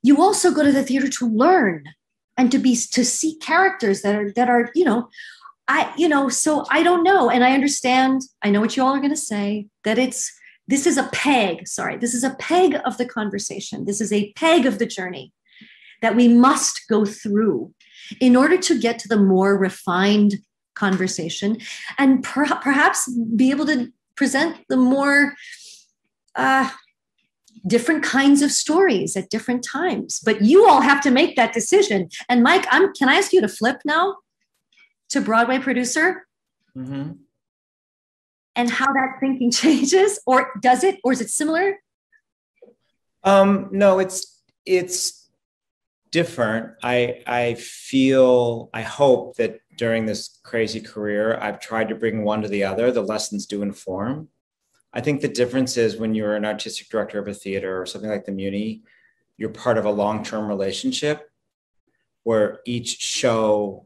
You also go to the theater to learn and to be to see characters that are that are, you know, I, you know, so I don't know. And I understand, I know what you all are going to say, that it's this is a peg, sorry, this is a peg of the conversation. This is a peg of the journey that we must go through in order to get to the more refined conversation and per- perhaps be able to present the more uh, different kinds of stories at different times but you all have to make that decision and mike i'm can i ask you to flip now to broadway producer Mm-hmm. and how that thinking [laughs] changes or does it or is it similar Um, no, it's it's different. I I feel I hope that during this crazy career, I've tried to bring one to the other. The lessons do inform. I think the difference is when you're an artistic director of a theater or something like the Muny, you're part of a long-term relationship where each show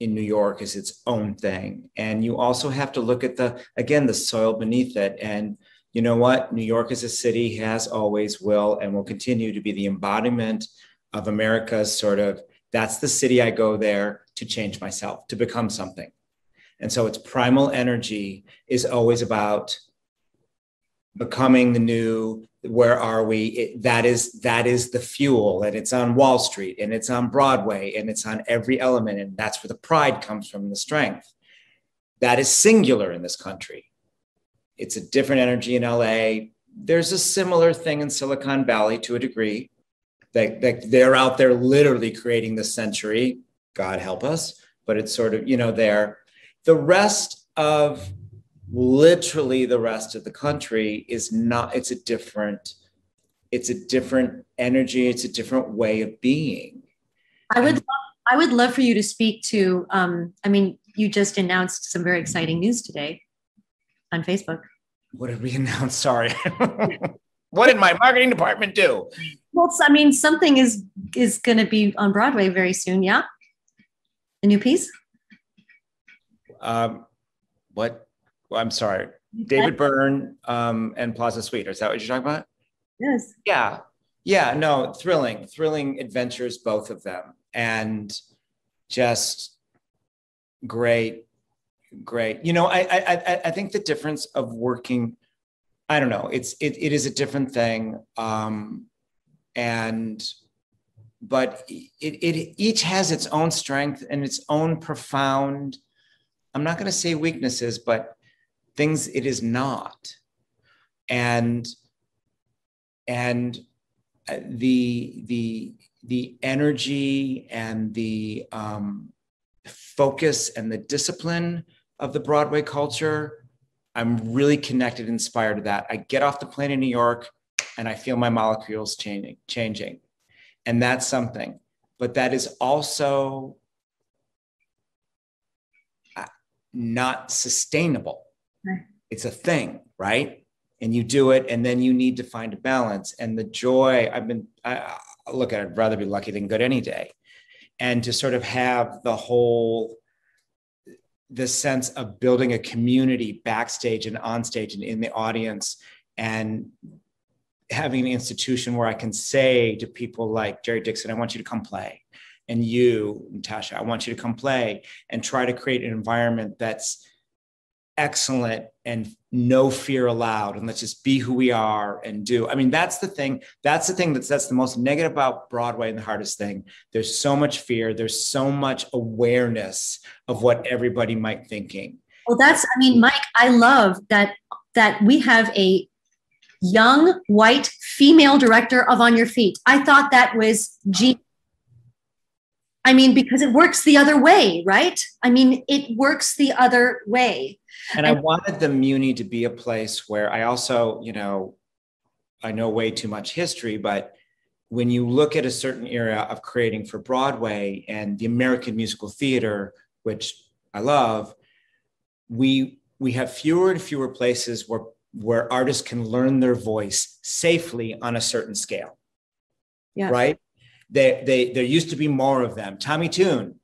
in New York is its own thing. And you also have to look at the, again, the soil beneath it. And you know what? New York as a city has always will and will continue to be the embodiment of America's sort of, that's the city I go there to change myself, to become something. And so its primal energy is always about becoming the new where are we? It, that is that is the fuel and it's on wall street and it's on broadway and it's on every element and that's where the pride comes from the strength. That is singular in this country. It's a different energy in la there's a similar thing in silicon valley to a degree. That, that they're out there literally creating the century. God help us but it's sort of you know there. The rest of literally the rest of the country is not it's a different it's a different energy it's a different way of being. I would i would love for you to speak to um i mean you just announced some very exciting news today on facebook. What did we [laughs] announce? Sorry. [laughs] What did my marketing department do? Well i mean something is is going to be on broadway very soon yeah? A new piece? Um what well, I'm sorry, David Byrne um, and Plaza Suite. Is that what you're talking about? Yes. Yeah. Yeah. No, thrilling, thrilling adventures, both of them, and just great, great. You know, I I I think the difference of working, I don't know, it's it it is a different thing, um, and but it, it each has its own strength and its own profound i'm not going to say weaknesses but things it is not. And and uh, the the the energy and the um, focus and the discipline of the broadway culture i'm really connected inspired to that. I get off the plane in new york and i feel my molecules changing changing. And that's something. But that is also uh, not sustainable it's a thing, right? And you do it, and then you need to find a balance. And the joy, I've been, I, look, at I'd rather be lucky than good any day. And to sort of have the whole, the sense of building a community backstage and on stage and in the audience and having an institution where I can say to people like Jerry Dixon, I want you to come play. And you, Natascia, I want you to come play and try to create an environment that's excellent and no fear allowed and let's just be who we are and do. I mean that's the thing that's the thing that's that's the most negative about broadway and the hardest thing. There's so much fear there's so much awareness of what everybody might thinking. Well that's i mean mike i love that that we have a young white female director of on your feet. I thought that was genius I mean, because it works the other way, right? I mean, it works the other way. And I wanted the Muny to be a place where I also, you know, I know way too much history, but when you look at a certain era of creating for Broadway and the American musical theater, which I love, we we have fewer and fewer places where where artists can learn their voice safely on a certain scale. Yeah. Right? They, they, there used to be more of them. Tommy Tune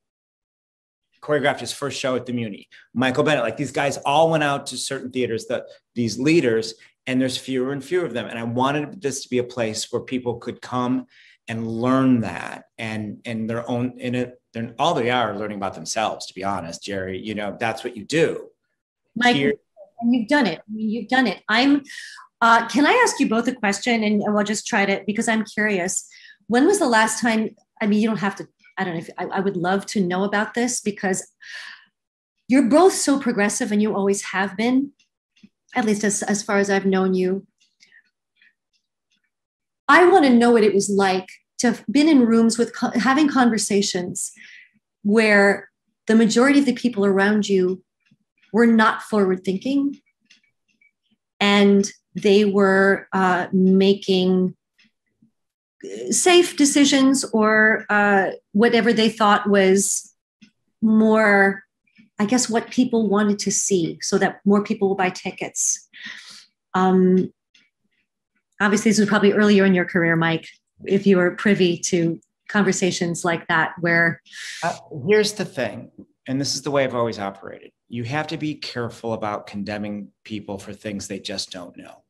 choreographed his first show at the Muny. Michael Bennett, like these guys all went out to certain theaters, that these leaders, and there's fewer and fewer of them. And I wanted this to be a place where people could come and learn that and and their own in it. They're, all they are learning about themselves, to be honest, Jerry. You know, that's what you do. Mike, Here, and you've done it. You've done it. I'm. Uh, can I ask you both a question, and we'll just try to because I'm curious. When was the last time? I mean, you don't have to. I don't know if I, I would love to know about this because you're both so progressive and you always have been, at least as, as far as I've known you. I want to know what it was like to have been in rooms with having conversations where the majority of the people around you were not forward thinking and they were uh, making safe decisions or uh, whatever they thought was more, I guess, what people wanted to see so that more people will buy tickets. Um, obviously, this was probably earlier in your career, Mike. if you were privy to conversations like that where uh, here's the thing and this is the way i've always operated you have to be careful about condemning people for things they just don't know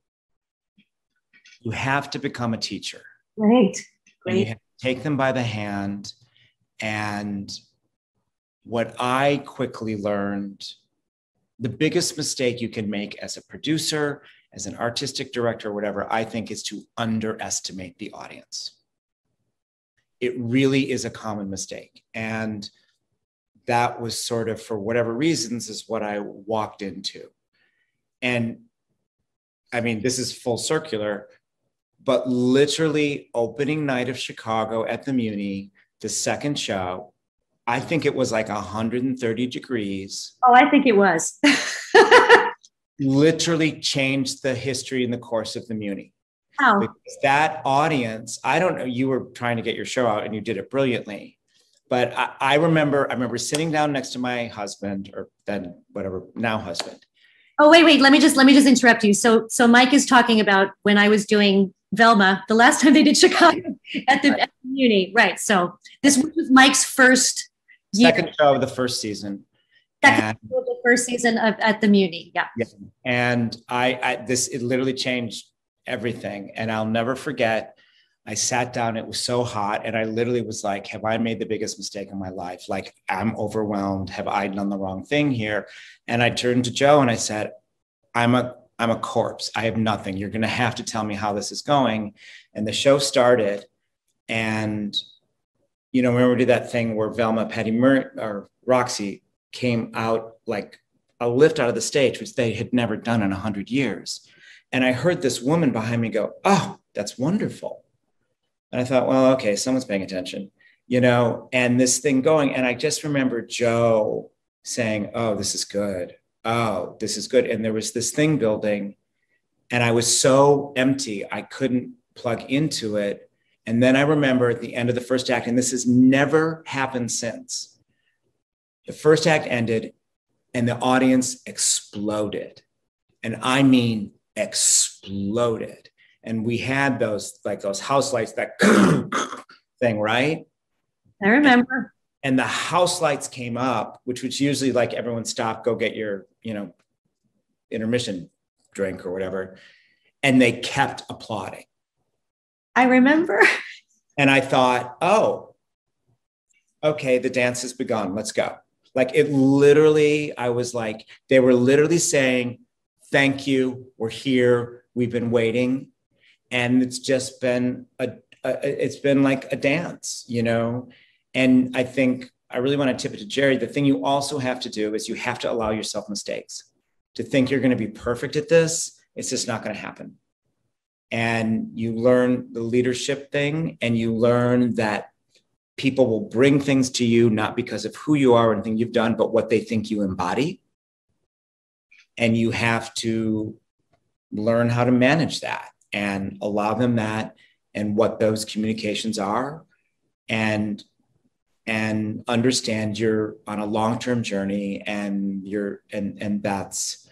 you have to become a teacher great great take them by the hand and what i quickly learned the biggest mistake you can make as a producer as an artistic director or whatever i think is to underestimate the audience it really is a common mistake. And that was sort of, for whatever reasons, is what I walked into. And I mean, this is full circular, but literally opening night of Chicago at the Muny, the second show, I think it was like 130 degrees. Oh, I think it was. [laughs] literally changed the history and the course of the Muny. How? Because that audience, I don't know, you were trying to get your show out and you did it brilliantly. But I, I remember, I remember sitting down next to my husband, or then whatever, now husband. Oh wait, wait. Let me just let me just interrupt you. So so Mike is talking about when I was doing Velma the last time they did Chicago at the, right. at the Muny, right? So this was Mike's first year. second show of the first season. Second of the first season of at the Muny, yeah. Yeah, and I, I this it literally changed everything. And I'll never forget, I sat down, it was so hot. And I literally was like, Have I made the biggest mistake in my life? Like, I'm overwhelmed. Have I done the wrong thing here? And I turned to Joe and I said, I'm a I'm a corpse. I have nothing. You're going to have to tell me how this is going. And the show started. And, you know, remember we did that thing where Velma, Patty Mur- or Roxie came out like a lift out of the stage, which they had never done in 100 years. And I heard this woman behind me go, Oh, that's wonderful. And I thought, well, okay, someone's paying attention, you know, and this thing going. And I just remember Joe saying, Oh, this is good. Oh, this is good. And there was this thing building. And I was so empty, I couldn't plug into it. And then I remember at the end of the first act, and this has never happened since. The first act ended and the audience exploded. And I mean exploded. And we had those like those house lights that [clears throat] thing, right? I remember. And the house lights came up, which was usually like everyone stop, go get your, you know, intermission drink or whatever. And they kept applauding. I remember. And I thought, oh, okay, the dance has begun. Let's go. Like it literally, I was like, they were literally saying, thank you. We're here. We've been waiting. And it's just been a, a, it's been like a dance, you know? And I think I really want to tip it to Jerry. The thing you also have to do is you have to allow yourself mistakes. To think you're going to be perfect at this, it's just not going to happen. And you learn the leadership thing, and you learn that people will bring things to you not because of who you are or anything you've done, but what they think you embody and you have to learn how to manage that and allow them that and what those communications are and and understand you're on a long-term journey and you're and and that's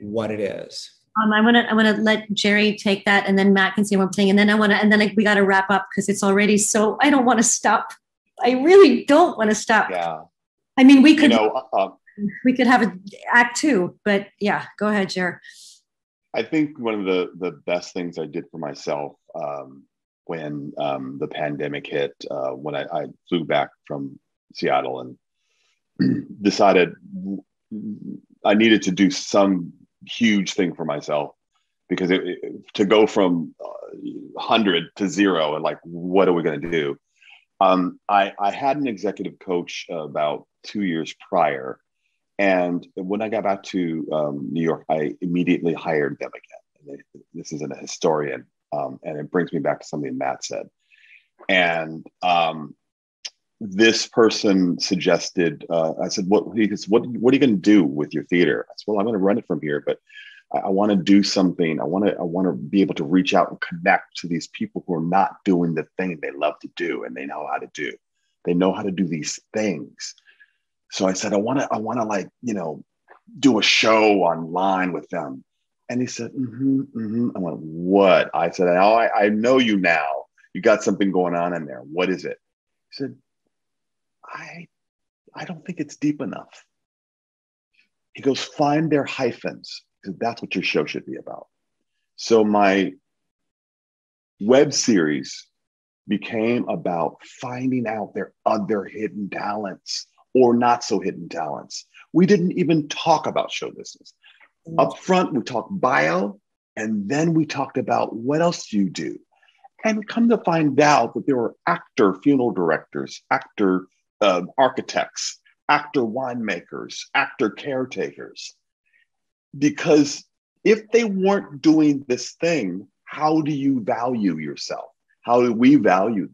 what it is um, I want to I want to let Jerry take that, and then Matt can say one thing, and then I want to, and then like, we got to wrap up because it's already so. I don't want to stop. I really don't want to stop. Yeah. I mean, we could. You know, uh, we could have an act two, but yeah, go ahead, Jerry. I think one of the the best things I did for myself um, when um, the pandemic hit, uh, when I, I, flew back from Seattle and [clears throat] decided I needed to do some huge thing for myself because it, it, to go from uh, 100 to zero and like what are we going to do um, I, I had an executive coach about two years prior and when I got back to um, New York, I immediately hired them again. This isn't a historian, um, and it brings me back to something Matt said. And um, this person suggested, uh, I said, "What? He what? What are you going to do with your theater?" I said, "Well, I'm going to run it from here, but I, I want to do something. I want to. I want to be able to reach out and connect to these people who are not doing the thing they love to do and they know how to do. They know how to do these things." So I said, I want to, I want to like, you know, do a show online with them. And he said, mm-hmm, mm-hmm. I went, what? I said, oh, I, I know you now. You got something going on in there. What is it? He said, I, I don't think it's deep enough. He goes, find their hyphens. Because that's what your show should be about. So my web series became about finding out their other hidden talents or not so hidden talents. We didn't even talk about show business. Up front, we talked bio, and then we talked about what else you do? And come to find out that there were actor funeral directors, actor uh, architects, actor winemakers, actor caretakers. Because if they weren't doing this thing, how do you value yourself? How do we value?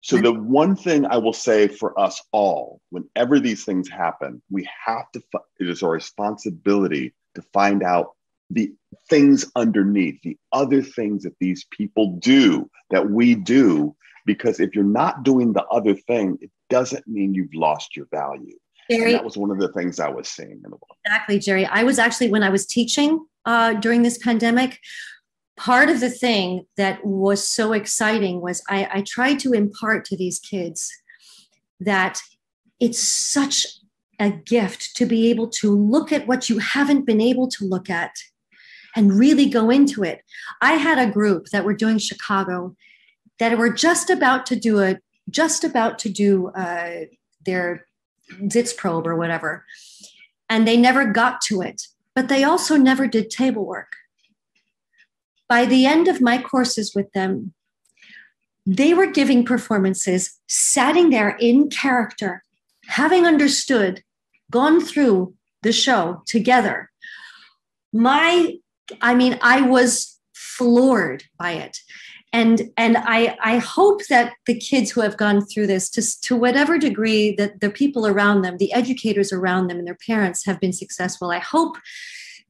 So, the one thing I will say for us all, whenever these things happen, we have to, it is our responsibility to find out the things underneath, the other things that these people do that we do. Because if you're not doing the other thing, it doesn't mean you've lost your value. Jerry, and that was one of the things I was seeing in the world. Exactly, Jerry. I was actually, when I was teaching uh, during this pandemic, part of the thing that was so exciting was I, I tried to impart to these kids that it's such a gift to be able to look at what you haven't been able to look at and really go into it. I had a group that were doing Chicago that were just about to do a just about to do uh, their Sitzprobe or whatever, and they never got to it. But they also never did table work. By the end of my courses with them, they were giving performances, sitting there in character, having understood, gone through the show together. My, I mean, I was floored by it and and i i hope that the kids who have gone through this to, to whatever degree that the people around them the educators around them and their parents have been successful i hope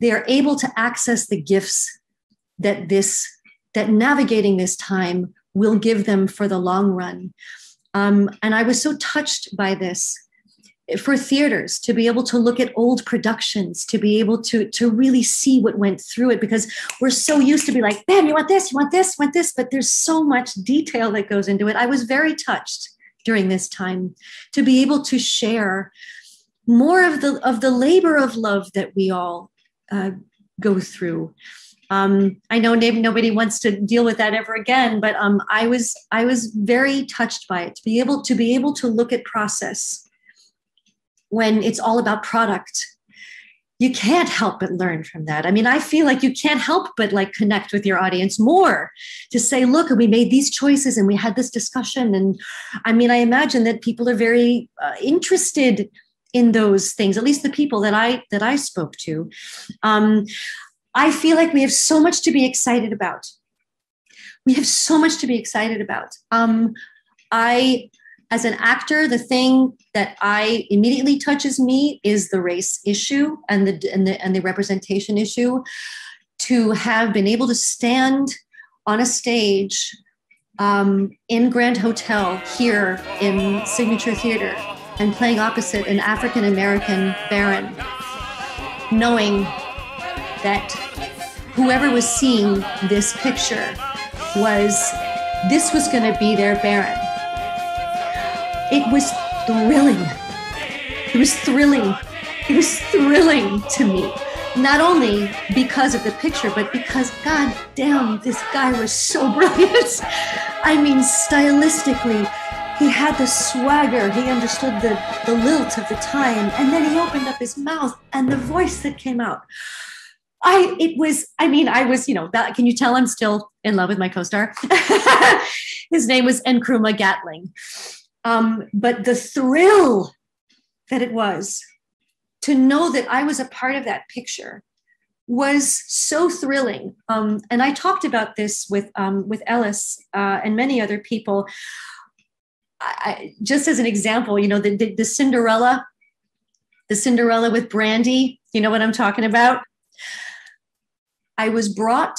they're able to access the gifts that this that navigating this time will give them for the long run. Um, and i was so touched by this for theaters to be able to look at old productions to be able to to really see what went through it because we're so used to be like bam you want this you want this you want this but there's so much detail that goes into it. I was very touched during this time to be able to share more of the of the labor of love that we all uh, go through um, I know nobody wants to deal with that ever again, but um, I was I was very touched by it to be able to be able to look at process when it's all about product you can't help but learn from that. I mean, I feel like you can't help but like connect with your audience more to say, look, we made these choices and we had this discussion. And I mean, I imagine that people are very uh, interested in those things, at least the people that I that I spoke to. Um, I feel like we have so much to be excited about. We have so much to be excited about. Um, I as an actor, the thing that I immediately touches me is the race issue and the and the and the representation issue. To have been able to stand on a stage um, in Grand Hotel here in Signature Theater and playing opposite an African American Baron, knowing that whoever was seeing this picture was this was going to be their Baron it was thrilling. It was thrilling. It was thrilling to me. Not only because of the picture, but because, god damn, this guy was so [laughs] brilliant. I mean, stylistically, he had the swagger, he understood the, the lilt of the time, and then he opened up his mouth and the voice that came out. I it was, I mean, I was, you know, that can you tell I'm still in love with my co-star? [laughs] his name was Nkrumah Gatling. Um, but the thrill that it was to know that I was a part of that picture was so thrilling. Um, and I talked about this with um, with Ellis uh, and many other people. I, just as an example, you know, the, the, the Cinderella, the Cinderella with Brandy. You know what I'm talking about? I was brought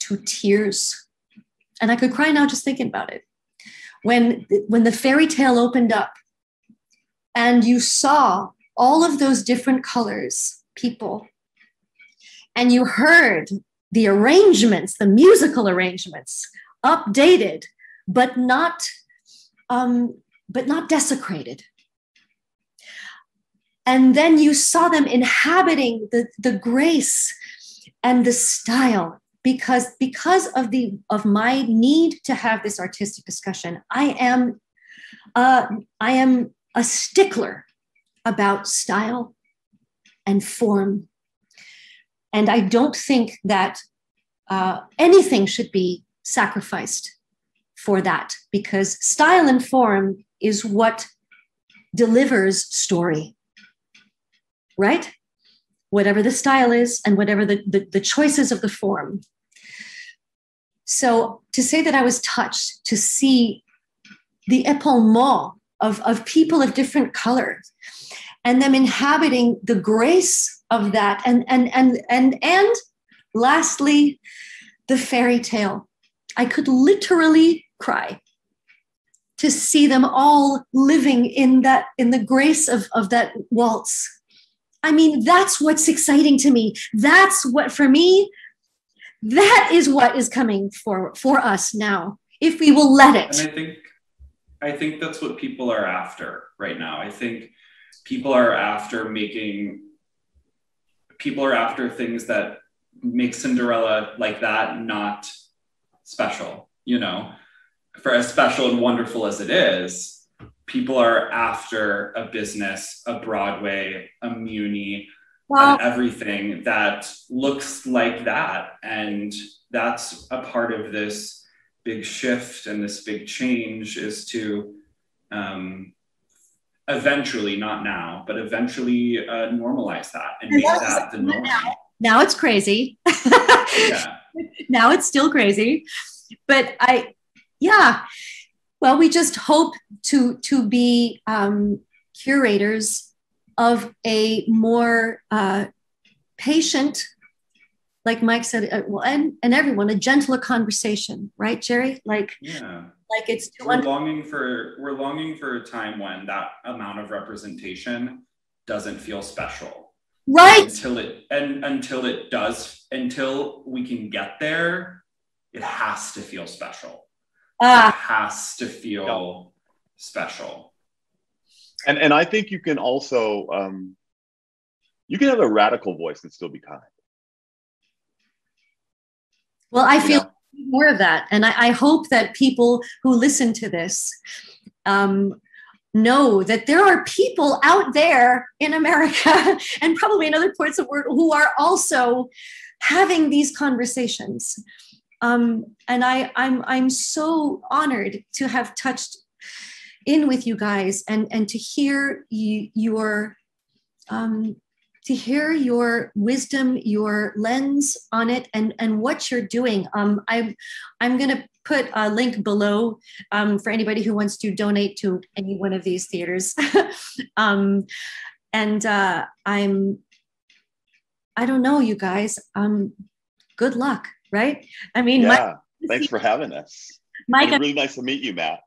to tears, and I could cry now just thinking about it when when the fairy tale opened up and you saw all of those different colors people and you heard the arrangements the musical arrangements updated, but not um, but not desecrated. And then you saw them inhabiting the, the grace and the style because because of the of my need to have this artistic discussion i am uh, i am a stickler about style and form. And i don't think that uh, anything should be sacrificed for that because style and form is what delivers story. Right whatever the style is and whatever the, the, the, choices of the form. So to say that I was touched to see the epaulement of, of people of different colors and them inhabiting the grace of that and and and and and lastly the fairy tale i could literally cry to see them all living in that in the grace of, of that waltz I mean, that's what's exciting to me. That's what, for me, that is what is coming for for us now, if we will let it. And I think, I think that's what people are after right now. I think people are after making, people are after things that make Cinderella like that not special. You know, for as special and wonderful as it is, people are after a business, a Broadway, a Muny, well, and everything that looks like that. And that's a part of this big shift and this big change is to um, eventually, not now, but eventually uh, normalize that and make that the norm. Now, now it's crazy. yeah. [laughs] Now it's still crazy. But I, yeah, well, we just hope to to be um, curators of a more uh, patient, like Mike said, uh, well, and and everyone, a gentler conversation, right, Jerry? Like, yeah, like it's we're longing for we're longing for a time when that amount of representation doesn't feel special, right? Until it and until it does, until we can get there, it has to feel special uh, has to feel special. And and I think you can also um, you can have a radical voice and still be kind. Well, I feel yeah. more of that, and I, I, hope that people who listen to this um, know that there are people out there in America [laughs] and probably in other parts of the world who are also having these conversations. Um, and I, I'm, I'm so honored to have touched in with you guys and, and to hear you, your, um, to hear your wisdom, your lens on it, and, and what you're doing. Um, I'm, I'm going to put a link below um, for anybody who wants to donate to any one of these theaters. [laughs] um, and uh, I'm, I don't know, you guys. Um, good luck right? I mean, yeah. thanks for having us. Mike, really nice to meet you, Matt.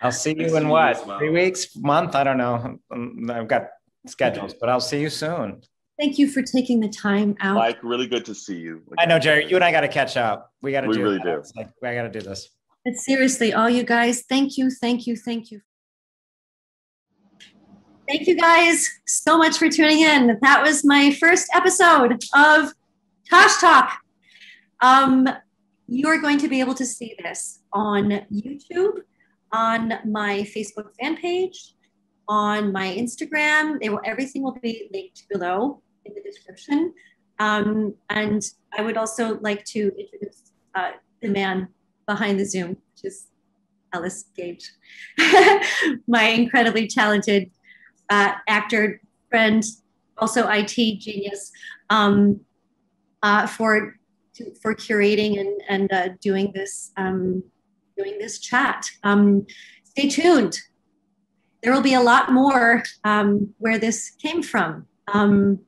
I'll see you in what well. three weeks, month? I don't know. Um, I've got schedules, but I'll see you soon. Thank you for taking the time out. Mike, really good to see you. Again. I know, Jerry. You and I got to catch up. We got to. We do really that. do. Like, I got to do this. But seriously, all you guys, thank you, thank you, thank you. Thank you guys so much for tuning in. That was my first episode of TashTalk. Um, you are going to be able to see this on YouTube, on my Facebook fan page, on my Instagram. They will, everything will be linked below in the description. Um, and I would also like to introduce uh, the man behind the Zoom, which is Ellis Gage, [laughs] my incredibly talented uh, actor friend, also IT genius, um, uh, for to, for curating and, and uh, doing this um, doing this chat. Um, stay tuned. There will be a lot more um, where this came from. Um,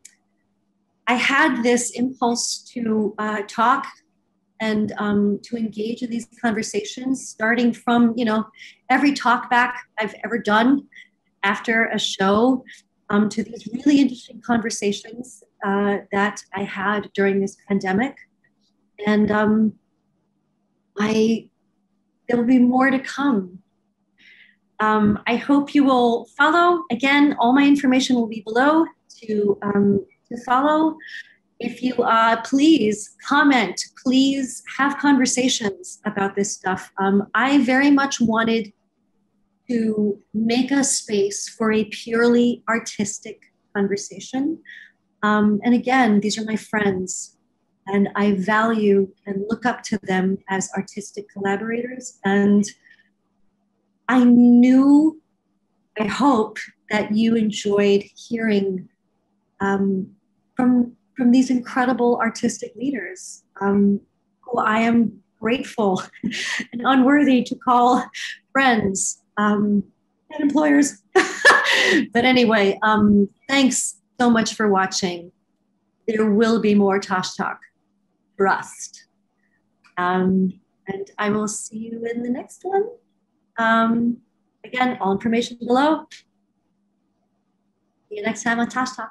I had this impulse to uh, talk and um, to engage in these conversations, starting from you know every talk back I've ever done after a show um, to these really interesting conversations uh, that I had during this pandemic. And um, I there will be more to come. Um, I hope you will follow. Again, all my information will be below to, um, to follow. If you uh, please comment, please have conversations about this stuff. Um, I very much wanted to make a space for a purely artistic conversation. Um, and again, these are my friends, and I value and look up to them as artistic collaborators. And I knew, I hope that you enjoyed hearing um, from from these incredible artistic leaders um, who I am grateful [laughs] and unworthy to call friends um, and employers. [laughs] but anyway, um, thanks so much for watching. There will be more TashTalk. Trust. Um, and I will see you in the next one. Um, again, all information below. See you next time on TashTalk.